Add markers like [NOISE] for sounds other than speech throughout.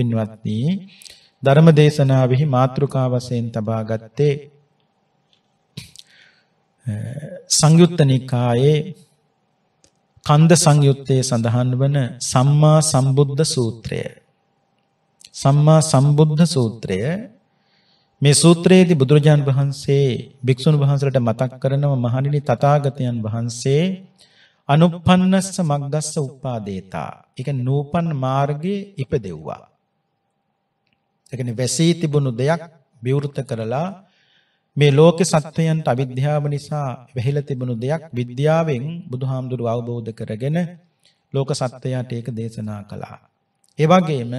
පින්වත්නි ධර්ම දේශනාවෙහි මාතෘකා වශයෙන් තබා ගත්තේ සංයුත්ත නිකායේ කන්ද සංයුත්තේ සඳහන් වන සම්මා සම්බුද්ධ සූත්‍රය. සම්මා සම්බුද්ධ සූත්‍රය මේ සූත්‍රයේදී බුදුරජාන් වහන්සේ භික්ෂුන් වහන්සේට මතක් කරනව මහණෙනි තථාගතයන් වහන්සේ අනුප්පන්නස්ස මග්ගස්ස උපාදේතා. ඒ කියන්නේ නූපන් මාර්ගයේ ඉපදෙව්වා. ඒ කියන්නේ වැසී තිබුණු දෙයක් විවෘත කරලා මේ ලෝක සත්වයන්ට අවිද්‍යාව නිසා වැහිලා තිබුණු දෙයක් විද්‍යාවෙන් බුදුහාමුදුරුව අවබෝධ කරගෙන ලෝක සත්වයාට ඒක දේශනා කළා. ඒ වගේම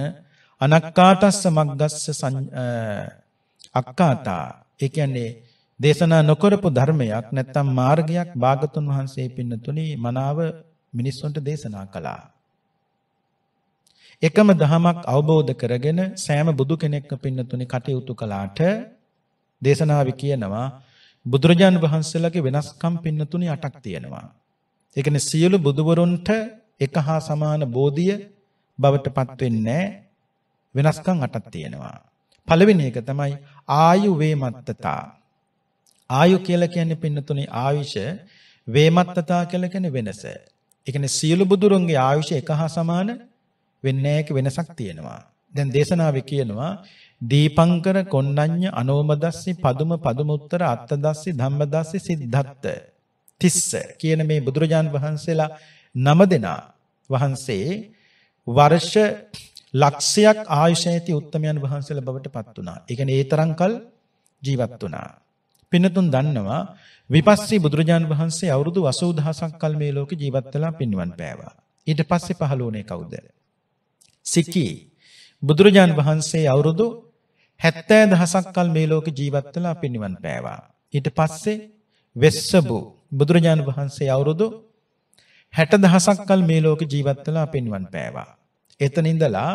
අනක්කාටස්ස මග්ගස්ස අක්කාතා ඒ කියන්නේ දේශනා නොකරපු ධර්මයක් නැත්නම් මාර්ගයක් භාගතුන් වහන්සේ පින්නතුනි මනාව මිනිස්සුන්ට දේශනා කළා. එකම දහමක් අවබෝධ කරගෙන සෑම බුදු කෙනෙක්ම පින්නතුනි කටයුතු කළාට දේශනාවේ කියනවා බුදුරජාන් වහන්සේලාගේ වෙනස්කම් පින්නතුනි 8ක් තියෙනවා. ඒ කියන්නේ සියලු බුදුවරුන්ට එක හා සමාන බෝධිය බවට පත් වෙන්නේ වෙනස්කම් 8ක් තියෙනවා. පළවෙනි එක තමයි ආයු වේමත්තතා. ආයු කියලා කියන්නේ පින්නතුනි ආයුෂ වේමත්තතා කියලා කියන්නේ වෙනස. ඒ කියන්නේ සියලු බුදුරුන්ගේ ආයුෂ එක හා සමාන වෙන්නේ නැහැ වෙනසක් තියෙනවා. දැන් දේශනාවේ කියනවා දීපංකර කොණ්ණඤ්ඤ අනෝමදස්සි පදුම පදුමුත්තර අත්තදස්සි ධම්මදස්සි සිද්ධත්ත තිස්ස කියන මේ බුදුරජාන් වහන්සේලා නම දෙනා වහන්සේ වර්ෂ ලක්ෂයක් ආයුෂ ඇති උත්තමයන් වහන්සේලා බවට පත් වුණා. ඒ කියන්නේ ඒ තරම්කල් ජීවත් වුණා. පින්නතුන් දන්නවා විපස්සී බුදුරජාන් වහන්සේ අවුරුදු 80000ක් කල් මේ ලෝකේ ජීවත් වෙලා පින්වන් පෑවා. ඊට පස්සේ පහළ වුණේ කවුද? සික්කී බුදුරජාන් වහන්සේ අවුරුදු 70000ක් කල් මේ ලෝකේ ජීවත් වෙලා පින්වන් පෑවා. ඊට පස්සේ වෙස්සබු බුදුරජාන් වහන්සේ අවුරුදු 60000ක් කල් මේ ලෝකේ ජීවත් වෙලා පින්වන් පෑවා. එතන ඉඳලා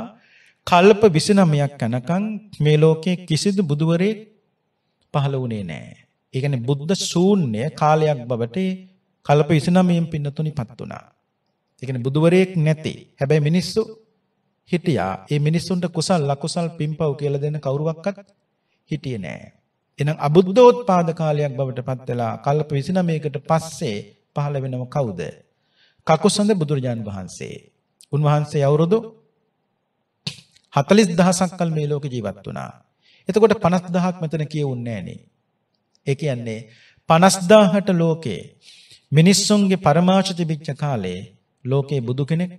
කල්ප 29ක් යනකම් මේ ලෝකේ කිසිදු බුදුවරේ පහළ වුණේ නැහැ. ඒ කියන්නේ බුද්ධ ශූන්‍ය කාලයක් බවට කල්ප 29න් පින්නතුනිපත් වුණා. ඒ කියන්නේ බුදුවරයෙක් නැති. හැබැයි මිනිස්සු හිටියා. ඒ මිනිස්සුන්ට කුසල් ලකුසල් පිම්පව් කියලා දෙන්න කවුරුවක්වත් හිටියේ නැහැ. එහෙනම් අබුද්ධෝත්පාද කාලයක් බවට පත් වෙලා කල්ප 29කට පස්සේ පහළ වෙනව කවුද? කකුසඳ බුදුරජාන් වහන්සේ. උන්වහන්සේ අවුරුදු 40000ක් කල් මේ ලෝකේ ජීවත් වුණා. එතකොට 50000ක් මෙතන කියවුන්නේ නැහනේ. ඒ කියන්නේ 50000ට ලෝකේ මිනිස්සුන්ගේ පරමාර්ථ තිබිච්ච කාලේ ලෝකේ බුදු කෙනෙක්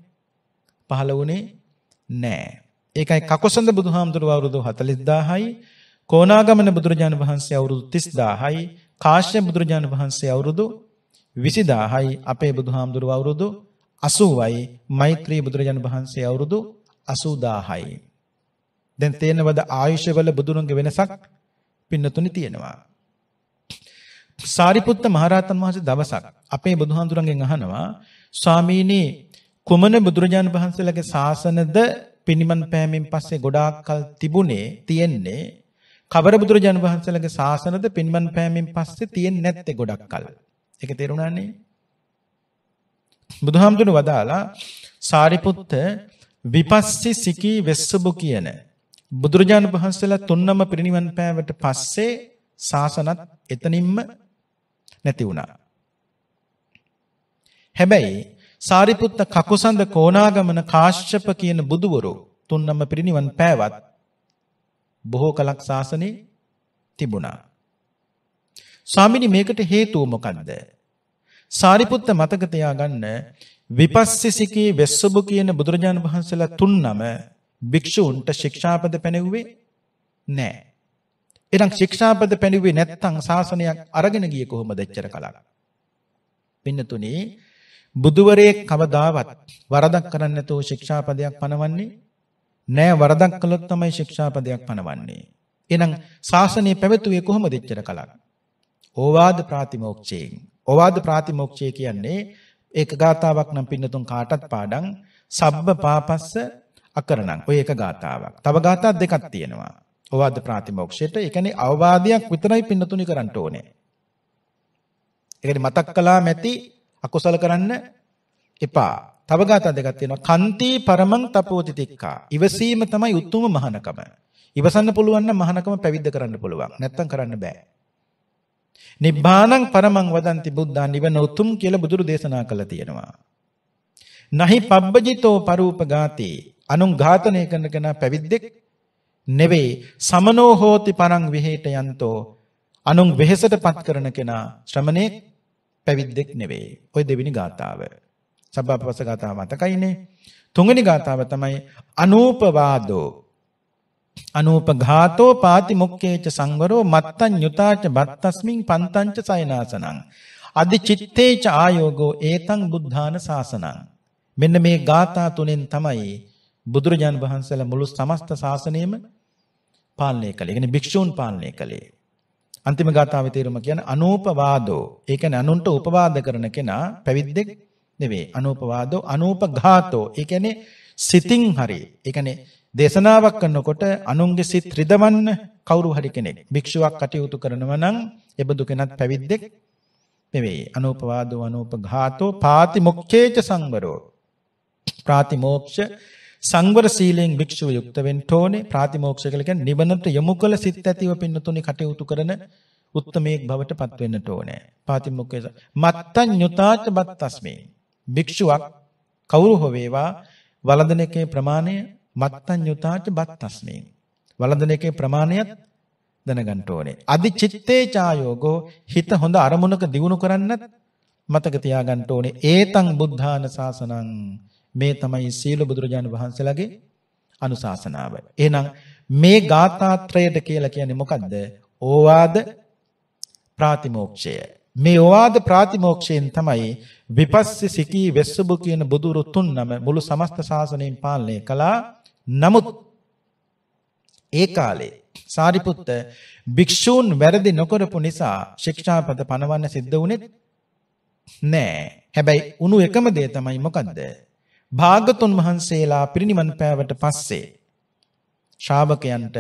පහළ වුණේ නැහැ. ඒකයි කකොසඳ බුදුහාමුදුරුවෝ අවුරුදු 40000යි කොණාගමන බුදුරජාණන් වහන්සේ අවුරුදු 30000යි කාශ්‍යප බුදුරජාණන් වහන්සේ අවුරුදු 20000යි අපේ බුදුහාමුදුරුවෝ අවුරුදු 80යි මෛත්‍රී බුදුරජාණන් වහන්සේ අවුරුදු 80000යි. දැන් තේනවද ආයුෂවල බුදුරුන්ගේ වෙනසක් පින්නතුනි තියෙනවා. සාරිපුත්ත මහරහතන් වහන්සේ දවසක් අපේ බුදුහාඳුරන්ගෙන් අහනවා ස්වාමීනි කුමන බුදුරජාණන් වහන්සේලාගේ ශාසනද පිනිමන් පෑමෙන් පස්සේ ගොඩාක් කල් තිබුණේ තියෙන්නේ කවර බුදුරජාණන් වහන්සේලාගේ ශාසනද පිනිමන් පෑමෙන් පස්සේ තියෙන්නේ නැත්තේ ගොඩක් කල්. ඒක තේරුණානේ? බුදුහාමුදුරුවෝ වදාලා සාරිපුත්ත විපස්සී සිකී වෙස්සබු කියන බුදුරජාණන් වහන්සේලා තුන්නම පිරිනිවන් පෑවට පස්සේ ශාසනත් එතනින්ම නැති වුණා. හැබැයි සාරිපුත්ත කකුසඳ කොණාගමන කාශ්‍යප කියන බුදුවරු තුන්නම පිරිනිවන් පෑවත් බොහෝ කලක් ශාසනේ තිබුණා. ස්වාමිනී මේකට හේතුව මොකද්ද? සාරිපුත්ත මතක තියාගන්න විපස්සිසිකී වෙස්සබු කියන බුදුරජාණන් වහන්සේලා තුන්නම භික්ෂූන්ට ශික්ෂාපද පැනෙව්වේ නැහැ. එහෙනම් ශික්ෂාපද පැනෙව්වේ නැත්නම් ශාසනයක් අරගෙන ගියේ කොහොමද එච්චර කලක්? පින්නතුනේ බුදුවරයෙක් කවදාවත් වරදක් කරන්නේ නැතුව ශික්ෂාපදයක් පනවන්නේ නෑ වරදක් කළොත් තමයි ශික්ෂාපදයක් පනවන්නේ. එහෙනම් ශාසනය පැවතුනේ කොහොමද එච්චර කලක්? ඕවාද ප්‍රාතිමෝක්ෂයෙන්. ඕවාද ප්‍රාතිමෝක්ෂය කියන්නේ ඒක ගාතාවක් නම් පින්නතුන් කාටත් පාඩම් සබ්බ පාපස්ස අකරණං. ඔය එක ගාතාවක්. තව ගාතා දෙකක් තියෙනවා. ඕවාද ප්‍රාතිමෝක්ෂයට ඒ කියන්නේ අවවාදයක් විතරයි පින්නතුනි කරන්න ඕනේ. ඒ කියන්නේ මතක් කළා මැති අකුසල කරන්න එපා. තව ගාථා දෙකක් තියෙනවා. කන්ති පරමං තපෝති තික්කා. ඉවසීම තමයි උතුම් මහානකම. ඉවසන්න පුළුවන් නම් මහානකම පැවිද්ද කරන්න පුළුවන්. නැත්තම් කරන්න බෑ. නිබ්බානං පරමං වදන්ති බුද්ධා නිවන උතුම් කියලා බුදුරු දේශනා කළා තියෙනවා. නහි පබ්බජිතෝ පරූපගාති අනුන් ඝාතනය කරන කෙනා පැවිද්දෙක් නෙවෙයි සමනෝ හෝති පරං විහෙට යන්තෝ අනුන් වෙහෙසටපත් කරන කෙනා ශ්‍රමණේ පැවිද්දෙක් නෙවෙයි. ওই දෙවෙනි ගාතාව. සබ්බපවස ගාතාව මතකයිනේ. තුන්වෙනි ගාතාව තමයි අනූපවාදෝ අනූපඝාතෝ පාති මුක්කේච සංවරෝ මත්තං යුතාච බත්තස්මින් පන්තංච සයනාසනං අදි චිත්තේච ආයෝගෝ ඒතං බුද්ධාන සාසනං මෙන්න මේ ගාථා තුනෙන් තමයි බුදුරජාන් වහන්සේලා මුළු සමස්ත ශාසනයම පාලනය කළේ. ඒ කියන්නේ භික්ෂූන් පාලනය කළේ. අන්තිම ගාථාවේ තේරුම කියන්නේ අනූපවාදෝ. ඒ කියන්නේ අනුන්ට උපවාද කරන කෙනා පැවිද්දෙක් නෙවෙයි. අනූපවාදෝ අනූපඝාතෝ. ඒ කියන්නේ සිතින් හරි. ඒ කියන්නේ දේශනාවක් කරනකොට අනුන්ගේ සිත් රිදවන්න කවුරු හරි කෙනෙක් භික්ෂුවක් කටයුතු කරනවා නම් එබඳු කෙනත් පැවිද්දෙක් නෙවෙයි. අනූපවාදෝ අනූපඝාතෝ පාතිමුක්ඛේච සංවරෝ. ප්‍රාතිමෝක්ෂ සංවර සීලෙන් භික්ෂුව යුක්ත වෙන්න ඕනේ. ප්‍රාතිමෝක්ෂ කියලා කියන්නේ නිවනට යොමු කළ සිත් ඇතිව පින්නතුනේ කටයුතු කරන උත්තමයෙක් බවට පත් වෙන්නට ඕනේ. පාතිමෝක්ෂ මත්තං යුතාච බත්තස්මේ. භික්ෂුවක් කවුරු හෝ වේවා වළඳන එකේ ප්‍රමාණය මත්තං යුතාච බත්තස්මේ. වළඳන එකේ ප්‍රමාණයත් දැනගන්න ඕනේ. අදි චිත්තේ චායෝගෝ හිත හොඳ අරමුණක දියුණු කරන්නත් මතක තියාගන්න ඕනේ. ඒතං බුද්ධාන සාසනං මේ තමයි සීල බුදුරජාණන් වහන්සේලාගේ අනුශාසනාව. එහෙනම් මේ ගාථාත්‍රයට කියලා කියන්නේ මොකද්ද? ඕවාද ප්‍රාතිමෝක්ෂය. මේ ඕවාද ප්‍රාතිමෝක්ෂයෙන් තමයි විපස්සී සිකී වෙස්සබු කියන බුදුරු තුන්නම මුළු සමස්ත ශාසනයෙන් පාලනය කළා. නමුත් ඒ කාලේ සාරිපුත්ත භික්ෂූන් වැරදි නොකරපු නිසා ශික්ෂාපද පනවන්න සිද්ධ වුණේ නෑ. හැබැයි උණු එකම දේ තමයි මොකද්ද? භාගතුන් වහන්සේලා පිරිනිවන් පෑවට පස්සේ ශ්‍රාවකයන්ට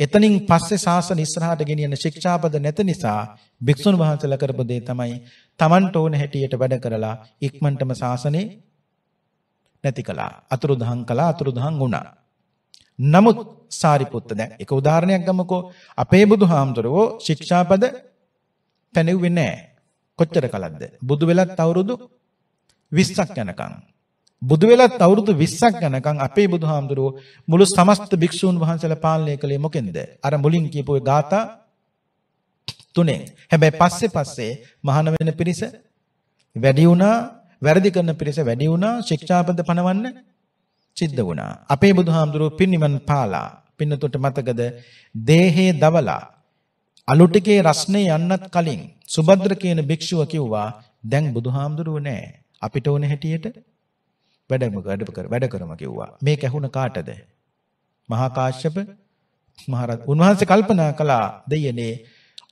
එතනින් පස්සේ ශාසන ඉස්සරහට ගෙනියන ශික්ෂාපද නැත නිසා භික්ෂුන් වහන්සේලා කරපු දේ තමයි Tamanට ඕන හැටියට වැඩ කරලා ඉක්මනටම ශාසනේ නැති කළා. අතුරුදහන් කළා අතුරුදහන් වුණා. නමුත් සාරිපුත්ත දැන් එක උදාහරණයක් ගමුකෝ. අපේ බුදුහාමුදුරුවෝ ශික්ෂාපද පැනෙව්වේ නැහැ. කොච්චර කලක්ද? බුදු වෙලත් අවුරුදු 20ක් යනකම්. බුදු වෙලත් අවුරුදු 20ක් යනකම් අපේ බුදුහාමුදුරුවෝ මුළු සමස්ත භික්ෂූන් වහන්සේලා පාලනය කළේ මොකෙන්ද? අර මුලින් කියපු ඒ ગાථා තුනේ. හැබැයි පස්සේ පස්සේ මහාන වෙන පිරිස වැඩි වුණා, වැරදි කරන පිරිස වැඩි වුණා, ශික්ෂාපද පනවන්න සිද්ධ වුණා. අපේ බුදුහාමුදුරුවෝ පින්නිමන් පාලා පින්නතුන්ට මතකද? දේහේ දවලා අලු ටිකේ රස්නේ යන්නත් කලින් සුබද්‍ර කියන භික්ෂුව කිව්වා දැන් බුදුහාමුදුරුවෝ නෑ. අපිට ඕන හැටියට වැඩම වැඩ කර වැඩ කරම කිව්වා. මේක ඇහුණ කාටද? මහා කාශ්‍යප මහරත් උන්වහන්සේ කල්පනා කළා දෙයනේ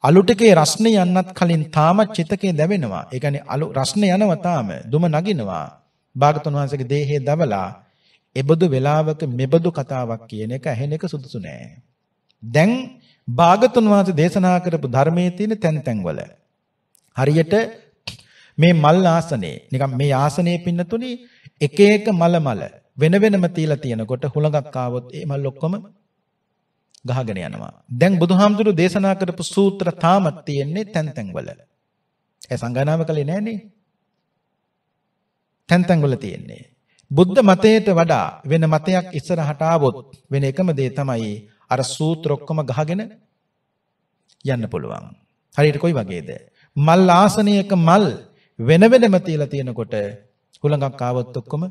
අලු ටිකේ රස්නේ යන්නත් කලින් තාම චිතකේ දැවෙනවා. ඒ කියන්නේ අලු රස්නේ යනවා තාම. දුම නගිනවා. භාගතුන් වහන්සේගේ දේහයේ දවලා එබඳු වෙලාවක මෙබඳු කතාවක් කියන එක ඇහෙන එක සුදුසු නෑ. දැන් භාගතුන් වහන්සේ දේශනා කරපු ධර්මයේ තියෙන තැන් තැන්වල හරියට මේ මල් ආසනේ නිකන් මේ ආසනේ පින්නතුනේ එක එක මල මල වෙන වෙනම තියලා තියෙනකොට හුලඟක් ආවොත් ඒ මල් ඔක්කොම ගහගෙන යනවා. දැන් බුදුහාමුදුරු දේශනා කරපු සූත්‍ර තාමත් තියෙන්නේ තැන් තැන් වල. ඒ සංගානාව කලේ නෑනේ. තැන් තැන් වල තියෙන්නේ. බුද්ධ මතයට වඩා වෙන මතයක් ඉස්සරහට ආවොත් වෙන එකම දේ තමයි අර සූත්‍ර ඔක්කොම ගහගෙන යන්න පුළුවන්. හරියට කොයි වගේද? මල් ආසනයක මල් වෙන වෙනම තියලා තියෙනකොට හුලඟක් ආවොත් ඔක්කොම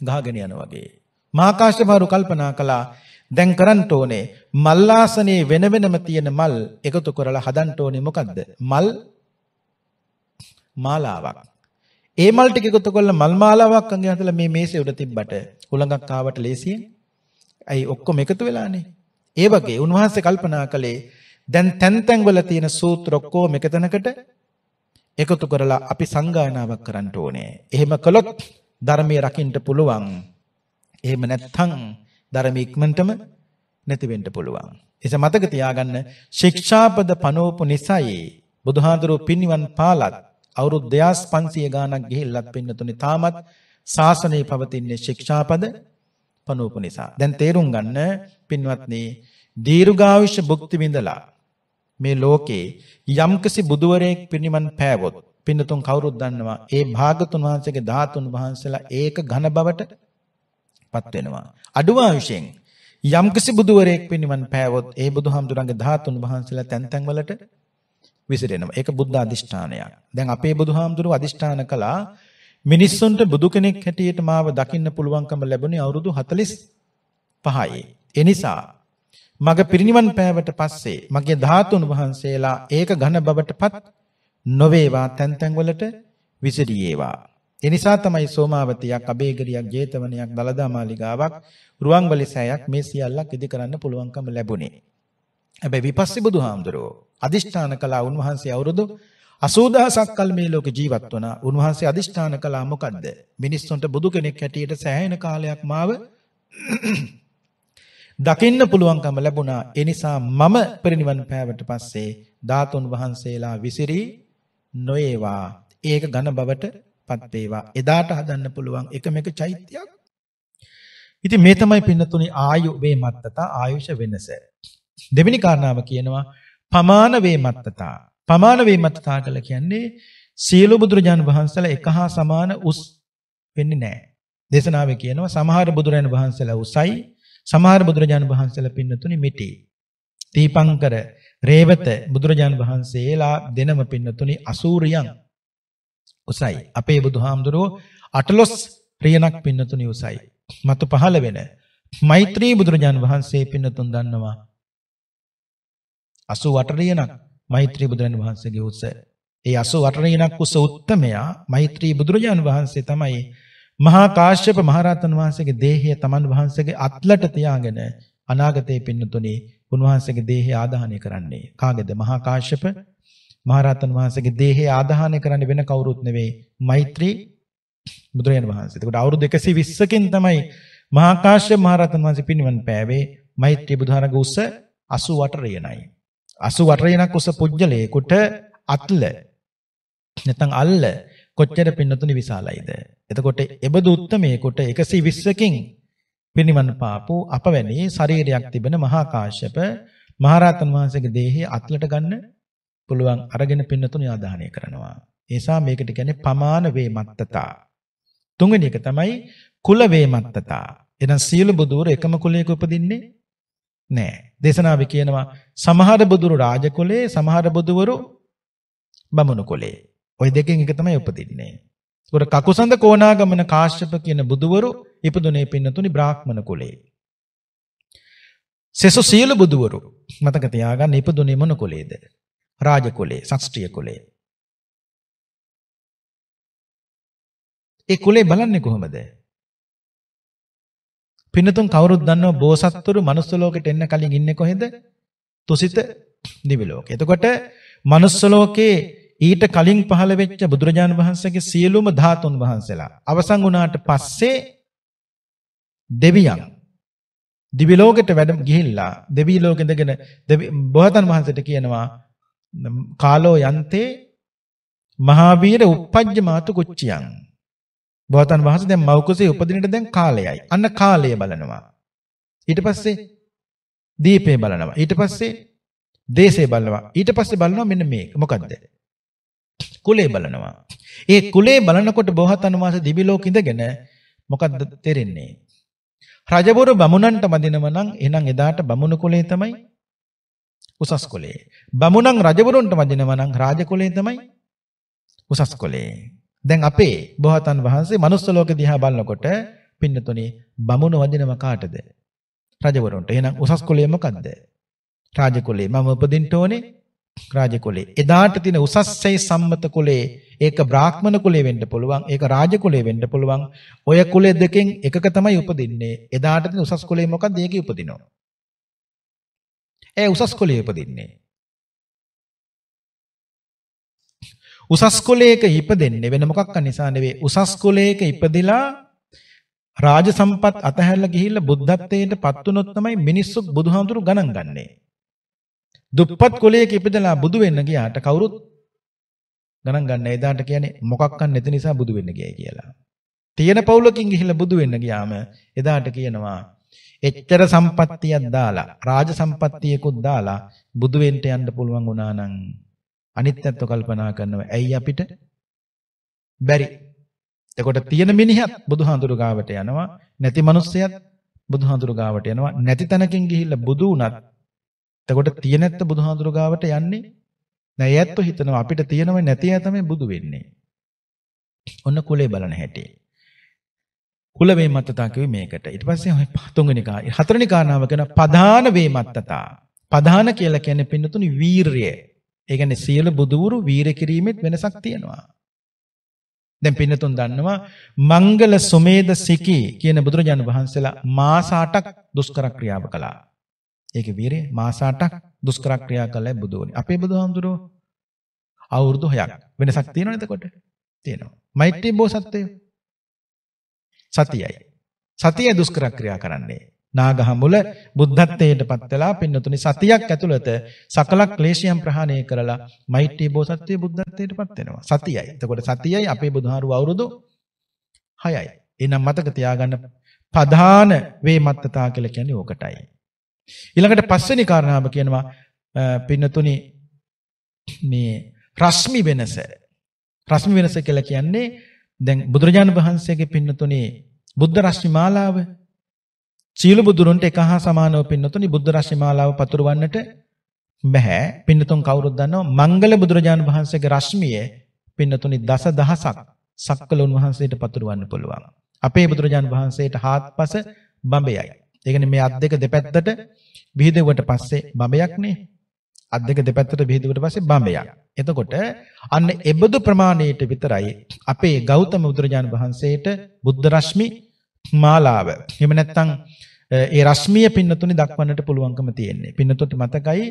ගහගෙන යනවා වගේ. මහාකාශ්‍යපවරු කල්පනා කළා දැන් කරන්න ඕනේ මල්ලාසනේ වෙන වෙනම තියෙන මල් එකතු කරලා හදන්න ඕනේ මොකද්ද? මල් මාලාවක්. ඒ මල් ටික එකතු කරලා මල් මාලාවක් අංගේ හදලා මේ මේසේ උඩ තිබ්බට හුලඟක් ආවට ලේසියෙන් ඇයි ඔක්කොම එකතු වෙලානේ. ඒ වගේ උන්වහන්සේ කල්පනා කළේ දැන් තැන් තැන් වල තියෙන සූත්‍ර ඔක්කොම එකතැනකට එකතු කරලා අපි සංගායනාවක් කරන්න ඕනේ. එහෙම කළොත් ධර්මයේ රකින්න පුළුවන්. එහෙම නැත්නම් ධර්ම ඉක්මනටම නැති වෙන්න පුළුවන්. එස මතක තියාගන්න ශික්ෂාපද පනෝපු නිසයි බුදුහාඳුරු පින්නිවන් පාලත් අවුරුදු 2500 ගාණක් ගිහිල්ලත් පින්නතුනේ තාමත් ශාසනය පවතින්නේ ශික්ෂාපද පනූප නිසා. දැන් තේරුම් ගන්න පින්වත්නි දීර්ඝායුෂ භුක්ති විඳලා මේ ලෝකේ යම්කිසි බුදුවරයෙක් පිරිනිවන් පෑවොත් පින්නතුන් කවුරුත් දන්නවා ඒ භාගතුන් වහන්සේගේ ධාතුන් වහන්සේලා ඒක ඝන බවට පත් වෙනවා. අඩුවායුෂෙන් යම්කිසි බුදුවරයෙක් පිරිනිවන් පෑවොත් ඒ බුදුහාමුදුරන්ගේ ධාතුන් වහන්සේලා තැන් තැන් වලට විසිරෙනවා. ඒක බුද්ධ අදිෂ්ඨානයක්. දැන් අපේ බුදුහාමුදුරුවෝ අදිෂ්ඨාන කළා මිනිස්සුන්ට බුදු කෙනෙක් හැටියට මාව දකින්න පුළුවන්කම ලැබුණේ අවුරුදු 45යි. ඒ නිසා මග පිරිනිවන් පෑවට පස්සේ මගේ ධාතුන් වහන්සේලා ඒක ඝන බවටපත් නොවේවා තැන් තැන් වලට විසිරියේවා. ඒ නිසා තමයි සෝමාවතියක්, අබේගරියක්, ජේතවනයක්, දලදා මාලිගාවක්, රුවන්වැලි සෑයක් මේ සියල්ලක් ඉදි කරන්න පුළුවන්කම ලැබුණේ. හැබැයි විපස්සී බුදුහාමුදුරුවෝ අදිෂ්ඨාන කළා උන්වහන්සේ අවුරුදු 80000ක් කල් මේ ලෝකේ ජීවත් වුණා. උන්වහන්සේ අදිෂ්ඨාන කළා මොකද්ද? මිනිස්සුන්ට බුදු කෙනෙක් හැටියට සෑහෙන කාලයක් මාව දකින්න පුළුවන්කම ලැබුණා. ඒ නිසා මම පිරිනිවන් පෑවට පස්සේ ධාතුන් වහන්සේලා විසිරී නොඒවා. ඒක ඝන බවට පත් වේවා. එදාට හදන්න පුළුවන් එකම එක චෛත්‍යයක්. ඉතින් මේ තමයි පින්නතුනි ආයු වේමත්තතා ආයුෂ වෙනස. දෙවෙනි කාරණාව කියනවා පමාන වේමත්තතා. පමාන වේමත්තතා කියලා කියන්නේ සියලු බුදුරජාණන් වහන්සේලා එක හා සමාන උස් වෙන්නේ නැහැ. දේශනාවේ කියනවා සමහර බුදුරජාණන් වහන්සේලා උසයි සමහර බුදුරජාණන් වහන්සේලා පින්නතුනි මිටි. දීපංකර රේවත බුදුරජාණන් වහන්සේලා දෙනම පින්නතුනි අසූරියන් උසයි. අපේ බුදුහාමුදුරුවෝ අටලොස් රියනක් පින්නතුනි උසයි. මතු පහළ වෙන මෛත්‍රී බුදුරජාණන් වහන්සේ පින්නතුන් දන්නවා 88 රියනක් මෛත්‍රී බුදුරජාණන් වහන්සේගේ උස. ඒ 88 රියනක් උස උත්තමයා මෛත්‍රී බුදුරජාණන් වහන්සේ තමයි මහා කාශ්‍යප මහරහතන් වහන්සේගේ දේහය තමන් වහන්සේගේ අත්ලට තියාගෙන අනාගතයේ පින්නතුනේ උන්වහන්සේගේ දේහය ආදාහනය කරන්නේ. කාගේද? මහා කාශ්‍යප මහරහතන් වහන්සේගේ දේහය ආදාහනය කරන්නේ වෙන කවුරුත් නෙවෙයි. මෛත්‍රී බුදුරජාණන් වහන්සේ. ඒකට අවුරුදු 120කින් තමයි මහා කාශ්‍යප මහරහතන් වහන්සේ පින්වන් පෑවේ. මෛත්‍රී බුදුහාරගේ උස 88 රියනයි. 88 රියනක් උස පුජ්‍යලයකට අත්ල නැත්නම් අල්ල කොච්චර පින්නතුනි විශාලයිද? එතකොට එබඳු උත්තමයකට 120කින් පිරිනිවන් පාපු අපවැනි ශරීරයක් තිබෙන මහා කාශ්‍යප මහරහතන් වහන්සේගේ දේහය අත්ලට ගන්න පුළුවන් අරගෙන පින්නතුනි ආදාහනය කරනවා. ඒ නිසා මේකට කියන්නේ පමාන වේමත්තතා. තුන්වෙනි එක තමයි කුල වේමත්තතා. එහෙනම් සියලු බුදුවරු එකම කුලයක උපදින්නේ නෑ. දේශනාවේ කියනවා සමහර බුදුරු රාජ කුලේ සමහර බුදුවරු බමුණු කුලේ. ওই දෙකෙන් එක තමයි උපදින්නේ. ඒකට කකුසඳ කෝණාගමන කාශ්‍යප කියන බුදුවරු ඉපදුනේ පින්නතුනි බ්‍රාහ්මණ කුලේ. සෙසු සියලු බුදුවරු මතක තියාගන්න ඉපදුනේ මොන කුලේද? රාජ කුලේ, ශාස්ත්‍රීය කුලේ. ඒ කුලේ බලන්නේ කොහොමද? පින්නතුන් කවුරුත් දන්නව බෝසත්තුරු මනුස්ස ලෝකෙට එන්න කලින් ඉන්නේ කොහෙද? තුසිත දිවි ලෝකේ. එතකොට මනුස්ස ලෝකේ ඊට කලින් පහළ වෙච්ච බුදුරජාණන් වහන්සේගේ සියලුම ධාතුන් වහන්සේලා අවසන් වුණාට පස්සේ දෙවියන් දිවි ලෝකෙට වැඩ ගිහිල්ලා දෙවි ලෝකෙ ඉඳගෙන බෝසතන් වහන්සේට කියනවා කාලෝ යන්තේ මහාවීර උප්පජ්ජ මාතු කුච්චියන් බෝසතන් වහන්සේ දැන් මෞකුසේ උපදිනට දැන් කාලයයි. අන්න කාලය බලනවා. ඊට පස්සේ දීපේ බලනවා. ඊට පස්සේ දේශේ බලනවා. ඊට පස්සේ බලනවා මෙන්න මේක. මොකද්ද? කුලේ බලනවා. ඒ කුලේ බලනකොට බෝසතාණන් වහන්සේ දිවි ලෝක ඉඳගෙන මොකද්ද තේරෙන්නේ? රජවරු බමුණන්ට වදිනව නම් එහෙනම් එදාට බමුණු කුලේ තමයි උසස් කුලේ. බමුණන් රජවරුන්ට වදිනව නම් රාජ කුලේ තමයි උසස් කුලේ. දැන් අපේ බෝසතාණන් වහන්සේ manuss ලෝක දිහා බලනකොට පින්නතුනේ බමුණු වදිනව කාටද? රජවරුන්ට. එහෙනම් උසස් කුලේ මොකද්ද? රාජ කුලේ. මම උපදින්න ඕනේ රාජ කුලේ. එදාට තියෙන උසස්සේ සම්මත කුලේ ඒක බ්‍රාහ්මණ කුලේ වෙන්න පුළුවන්. ඒක රාජ කුලේ වෙන්න පුළුවන්. ඔය කුලේ දෙකෙන් එකක තමයි උපදින්නේ. එදාට තියෙන උසස් කුලේ මොකක්ද? ඒකේ උපදිනවා. ඒ උසස් කුලේ උපදින්නේ. උසස් කුලයක ඉපදෙන්නේ වෙන මොකක් නිසා නෙවෙයි. උසස් කුලයක ඉපදිලා රාජ සම්පත් අතහැරලා ගිහිල්ලා බුද්ධත්වයට පත් වුණොත් තමයි මිනිස්සු බුදුහාමුදුරු ගණන් ගන්නේ. දුප්පත් කුලයක ඉපදලා බුදු වෙන්න ගියාට කවුරුත් ගණන් ගන්න එදාට කියන්නේ මොකක්වත් නැති නිසා බුදු වෙන්න ගියයි කියලා. තියෙන පවුලකින් ගිහිල්ලා බුදු වෙන්න ගියාම එදාට කියනවා එච්චර සම්පත්තියක් දාලා රාජ සම්පත්තියකුත් දාලා බුදු වෙන්න යන්න පුළුවන් වුණා නම් අනිත්‍යත්ව කල්පනා කරනවා. ඇයි අපිට බැරි? එතකොට තියෙන මිනිහත් බුදුහාඳුරු ගාවට යනවා. නැති මිනිස්සයත් බුදුහාඳුරු ගාවට යනවා. නැති තැනකින් ගිහිල්ලා බුදු වුණත් එතකොට තියෙන නැත්ත බුදුහාඳුරු ගාවට යන්නේ නෑ. ඇත්තෝ හිතනවා අපිට තියෙනව නැති අය තමයි බුදු වෙන්නේ. ඔන්න කුලේ බලන හැටි. කුල වේමත්තතා කිව්වේ මේකට. ඊට පස්සේ ඔය තුන්වෙනි කා හතරවෙනි කාරණාව කියන පධාන වේමත්තතා. පධාන කියලා කියන්නේ පින්නතුනි වීරිය. ඒ කියන්නේ සියලු බුදුවරු වීර කිරීමෙත් වෙනසක් තියෙනවා. දැන් පින්නතුන් දන්නවා මංගල සුමේද සිකී කියන බුදුරජාණන් වහන්සේලා මාස 8ක් දුෂ්කර ක්‍රියාව කළා. ඒකේ වීරිය මාස 8ක් දුෂ්කර ක්‍රියා කළා බුදුවනේ. අපේ බුදුහාමුදුරුවෝ අවුරුදු 6ක් වෙනසක් තියෙනවද එතකොට? තියෙනවා. මෛත්‍රී බෝසත්ත්වය සතියයි. සතිය දුෂ්කර ක්‍රියා කරන්නේ. නාගහමුල බුද්ධත්වයට පත් වෙලා පින්නතුනි සතියක් ඇතුළත සකල ක්ලේශයන් ප්‍රහාණය කරලා මෛත්‍රී බෝසත්වයේ බුද්ධත්වයට පත් වෙනවා. සතියයි. එතකොට සතියයි අපේ බුදුහාරු අවුරුදු 6යි. එහෙනම් මතක තියාගන්න ප්‍රධාන වේමත්තතා කියලා කියන්නේ ඕකටයි. ඊළඟට පස්වෙනි කාරණාව කියනවා පින්නතුනි මේ රශ්මි වෙනස. රශ්මි වෙනස කියලා කියන්නේ දැන් බුදුරජාණන් වහන්සේගේ පින්නතුනි බුද්ධ රශ්මි මාලාව සීල බුදුරුන්ට එක හා සමානව පින්නතුනි බුද්ධ රශ්මි මාලාව පතුරවන්නට බෑ. පින්නතුන් කවුරුත් දන්නවා මංගල බුදුරජාණන් වහන්සේගේ රශ්මිය පින්නතුනි දස දහසක් සක්කල උන්වහන්සේට පතුරවන්න පුළුවන්. අපේ බුදුරජාණන් වහන්සේට හාත්පස බඹයයි. ඒ කියන්නේ මේ අත් දෙක දෙපැත්තට විහිදුවට පස්සේ බඹයක් නේ. අත් දෙක දෙපැත්තට විහිදුවට පස්සේ බඹයක්. එතකොට අන්න එබඳු ප්‍රමාණයට විතරයි අපේ ගෞතම බුදුරජාණන් වහන්සේට බුද්ධ රශ්මි මාලාව. එහෙම නැත්නම් ඒ රශ්මිය පින්නතුනි දක්වන්නට පුළුවන්කම තියෙන්නේ. පින්නතුන්ට මතකයි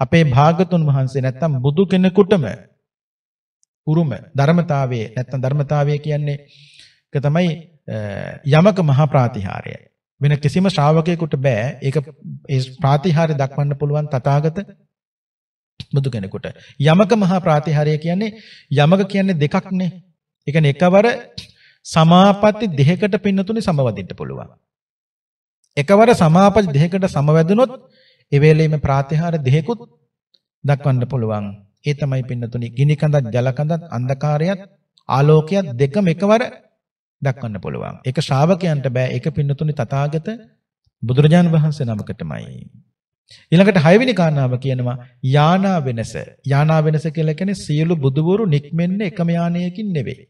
අපේ භාගතුන් වහන්සේ නැත්තම් බුදු කෙනෙකුටම උරුම ධර්මතාවයේ නැත්තම් ධර්මතාවය කියන්නේ ඒක තමයි යමක මහා ප්‍රාතිහාරය. වෙන කිසිම ශ්‍රාවකයෙකුට බෑ ඒක ඒ ප්‍රාතිහාරය දක්වන්න පුළුවන් තථාගත බුදු කෙනෙකුට. යමක මහා ප්‍රාතිහාරය කියන්නේ යමක කියන්නේ දෙකක්නේ. ඒ කියන්නේ එකවර සමාපatti දෙකකට පින්නතුනේ සමවදින්න පුළුවන්. එකවර සමාපatti දෙකකට සමවැදුනොත් ඒ වෙලෙම ප්‍රාතිහාර දෙකකුත් දක්වන්න පුළුවන්. ඒ තමයි පින්නතුනි ගිනි කඳත් ජල කඳත් අන්ධකාරයත් ආලෝකයත් දෙකම එකවර දක්වන්න පුළුවන්. ඒක ශ්‍රාවකයන්ට බෑ. ඒක පින්නතුනි තථාගත බුදුරජාන් වහන්සේ නමකටමයි. ඊළඟට හයවෙනි කාරණාව කියනවා යානා වෙනස. යානා වෙනස කියලා කියන්නේ සියලු බුදුවරු නික්මෙන්නේ එකම යානයකින් නෙවෙයි.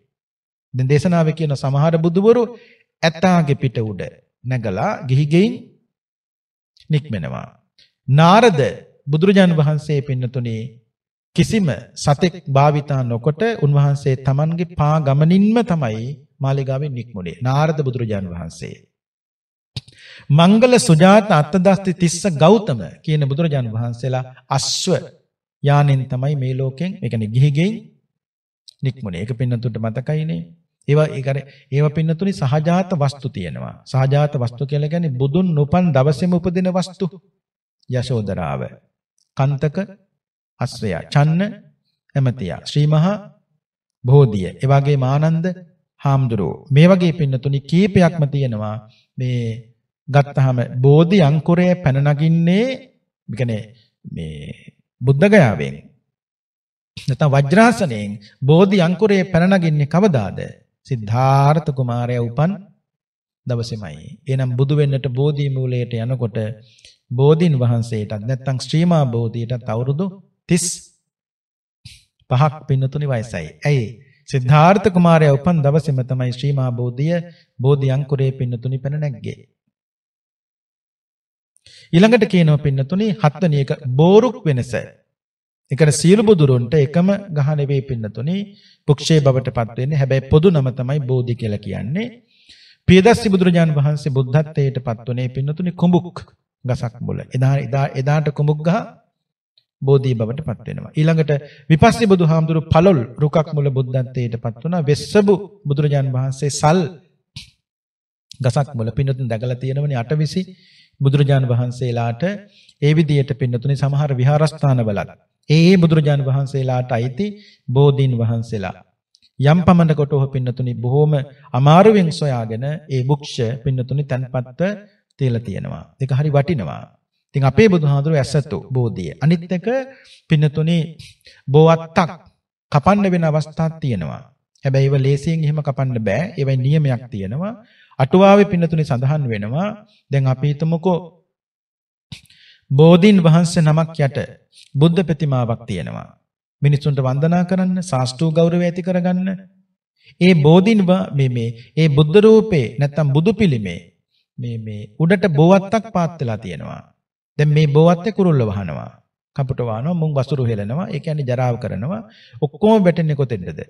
දැන් දේශනාවේ කියන සමහර බුදුවරු ඇත්තාගේ පිට උඩ නැගලා ගිහි ගෙයින් නික්මෙනවා. නාරද බුදුරජාන් වහන්සේ පින්නතුනේ කිසිම සතෙක් භාවිතා නොකොට උන්වහන්සේ Tamanගේ පා ගමනින්ම තමයි මාලිගාවෙන් නික්මුනේ. නාරද බුදුරජාන් වහන්සේ. මංගල සුජාත අත්තදස්ති තිස්ස ගෞතම කියන බුදුරජාන් වහන්සේලා අශ්ව යානෙන් තමයි මේ ලෝකෙන් ඒ කියන්නේ ගිහි ගෙයින් නික්මුනේ. ඒක පින්නතුන්ට මතකයිනේ. ඒවා ඒක අර ඒවා පින්නතුනි සහජාත වස්තු තියෙනවා. සහජාත වස්තු කියලා කියන්නේ බුදුන් උපන් දවසේම උපදින වස්තු. යශෝදරාව, කන්තක, අස්වැය, චන්න, එමතියා, ශ්‍රී මහා බෝධිය, ඒ වගේම ආනන්ද හාමුදුරුවෝ. මේ වගේ පින්නතුනි කීපයක්ම තියෙනවා. මේ ගත්තාම බෝධි අංකුරය පැන නගින්නේ කියන්නේ මේ බුද්ධ ගයාවෙන් නැත්නම් වජ්‍රාසනයෙන් බෝධි අංකුරේ පැන නගින්නේ කවදාද? සිද්ධාර්ථ කුමාරයා උපන් දවසේමයි. එහෙනම් බුදු වෙන්නට බෝධි මූලයට යනකොට බෝධින් වහන්සේටත් නැත්නම් ශ්‍රීමා බෝධියටත් අවුරුදු 35ක් පින්නතුනි වයසයි. ඇයි? සිද්ධාර්ථ කුමාරයා උපන් දවසේම තමයි ශ්‍රීමා බෝධිය බෝධි අංකුරේ පින්නතුනි පැන නැග්ගේ. ඊළඟට කියනවා පින්නතුනි හත්වෙනි එක බෝරුක් වෙනස. ඒකට සියලු බුදුරුන්ට එකම ගහ නෙවෙයි පින්නතුනි පුක්ෂේ බවටපත් වෙන්නේ. හැබැයි පොදු නම තමයි බෝධි කියලා කියන්නේ. පියදස්සි බුදුරජාන් වහන්සේ බුද්ධත්වයටපත් වුණේ පින්නතුනි කුඹුක් ගසක් මුල. එදා එදා එදාට කුඹුක් ගහ බෝධි බවටපත් වෙනවා. ඊළඟට විපස්සි බුදුහාමුදුරු පළොල් රුකක් මුල බුද්ධත්වයටපත් වුණා. වෙස්සබු බුදුරජාන් වහන්සේ සල් ගසක් මුල පින්නතුන් දැකලා තියෙනවනේ අටවිසි බුදුරජාන් වහන්සේලාට ඒ විදියට පින්නතුනි සමහර විහාරස්ථානවලත් ඒ ඒ බුදුරජාන් වහන්සේලාට අයිති බෝධීන් වහන්සේලා. යම් පමණකට ඔහ පින්නතුනි බොහොම අමාරුවෙන් සොයාගෙන ඒ වෘක්ෂ පින්නතුනි තන්පත්ව තියලා තියෙනවා. ඒක හරි වටිනවා. ඉතින් අපේ බුදුහාඳුරු ඇසතු බෝධිය. අනිත් එක පින්නතුනි බෝවත්තක් කපන්න වෙන අවස්ථාවක් තියෙනවා. හැබැයි ඒව ලේසියෙන් එහෙම කපන්න බෑ. ඒවයි නියමයක් තියෙනවා. අටුවාවේ පින්නතුනි සඳහන් වෙනවා. දැන් අපි හිතමුකෝ බෝධින් වහන්සේ නමක් යට බුද්ධ ප්‍රතිමාවක් තියෙනවා. මිනිසුන්ට වන්දනා කරන්න, ශාස්ත්‍රූ ගෞරවය ඇති කරගන්න. ඒ බෝධින් මේ මේ ඒ බුද්ධ රූපේ නැත්තම් බුදු පිළිමේ මේ මේ උඩට බෝවත්තක් පාත් වෙලා තියෙනවා. දැන් මේ බෝවත්තේ කුරුල්ල වහනවා. කපුට වහනවා, මුං වසුරු හෙලනවා. ඒ කියන්නේ ජරාව කරනවා. ඔක්කොම වැටෙන්නේ කොතෙන්ද?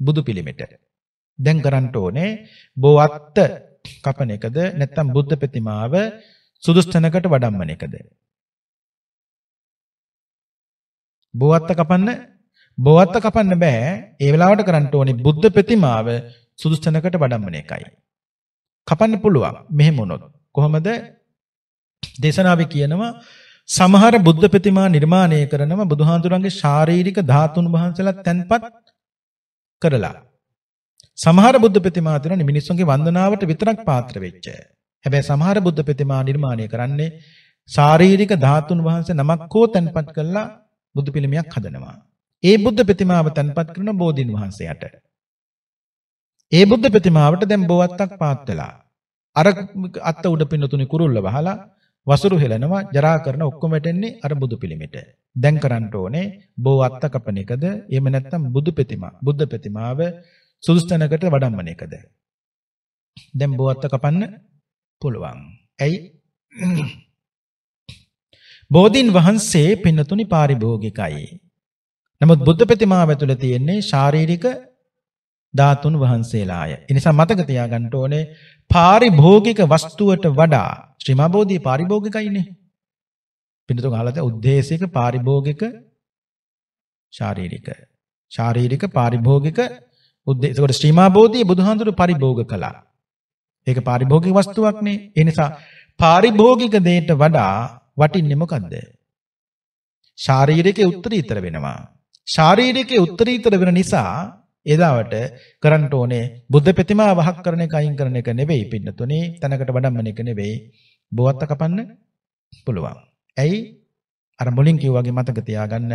බුදු පිළිමෙට. දැන් කරන්න ඕනේ බෝවත්ත කපන එකද නැත්නම් බුද්ධ ප්‍රතිමාව සුදුස්තනකට වඩම්මන එකද? බෝවත්ත කපන්න බෝවත්ත කපන්න බෑ. ඒ වෙලාවට කරන්න ඕනේ බුද්ධ ප්‍රතිමාව සුදුස්තනකට වඩම්මන එකයි. කපන්න පුළුවන්. මෙහෙම වුණොත්. කොහොමද? දේශනාවේ කියනවා සමහර බුද්ධ ප්‍රතිමා නිර්මාණය කරනම බුදුහාඳුරන්ගේ ශාරීරික ධාතුන් වහන්සේලා තැන්පත් කරලා. සමහර බුද්ධ ප්‍රතිමා තියෙන මිනිස්සුන්ගේ වන්දනාවට විතරක් පාත්‍ර වෙච්ච. හැබැයි සමහර බුද්ධ ප්‍රතිමා නිර්මාණය කරන්නේ ශාරීරික ධාතුන් වහන්සේ නමක් හෝ තැන්පත් කරලා බුදු පිළිමයක් හදනවා. ඒ බුද්ධ ප්‍රතිමාව තැන්පත් කරන බෝධින් වහන්සේට. ඒ බුද්ධ ප්‍රතිමාවට දැන් බෝවත්තක් පාත් වෙලා අර අත්ත උඩ පින්නතුනි කුරුල්ල වහලා වසුරු හෙලනවා ජරා කරන ඔක්කොම වැටෙන්නේ අර බුදු පිළිමෙට. දැන් කරන්න ඕනේ බෝවත්ත කපන එකද එහෙම නැත්නම් බුදු ප්‍රතිමා බුද්ධ ප්‍රතිමාව සුදුස්තනකට වඩම්මන එකද. දැන් බෝවත්ත කපන්න පුළුවන්. ඇයි? [CLEARS THROAT] බෝධින් වහන්සේ පින්නතුනි පාරිභෝගිකයි. නමුත් බුද්ධ ප්‍රතිමාව ඇතුළේ තියෙන්නේ ශාරීරික ධාතුන් වහන්සේලාය. ඒ නිසා මතක තියාගන්න ඕනේ පාරිභෝගික වස්තුවට වඩා ශ්‍රීමා බෝධිය පාරිභෝගිකයිනේ. පින්නතුන් අහලා උද්දේශික පාරිභෝගික ශාරීරික. ශාරීරික පාරිභෝගික උද්දේශ. ඒකට ශ්‍රීමා බෝධිය බුදුහාඳුරු පරිභෝග කළා. ඒක පාරිභෝගික වස්තුවක් නේ. ඒ නිසා පාරිභෝගික දෙයට වඩා වටින්නේ මොකද්ද? ශාරීරිකේ උත්තරීතර වෙනවා. ශාරීරිකේ උත්තරීතර වෙන නිසා එදාවට කරන්න ඕනේ බුද්ධ ප්‍රතිමා වහක් කරන එක අයින් කරන එක නෙවෙයි පින්නතුනේ තනකට වඩම්මන එක නෙවෙයි බොවත්ත කපන්න පුළුවන්. ඇයි? අර මුලින් කිව්වාගේ මතක තියාගන්න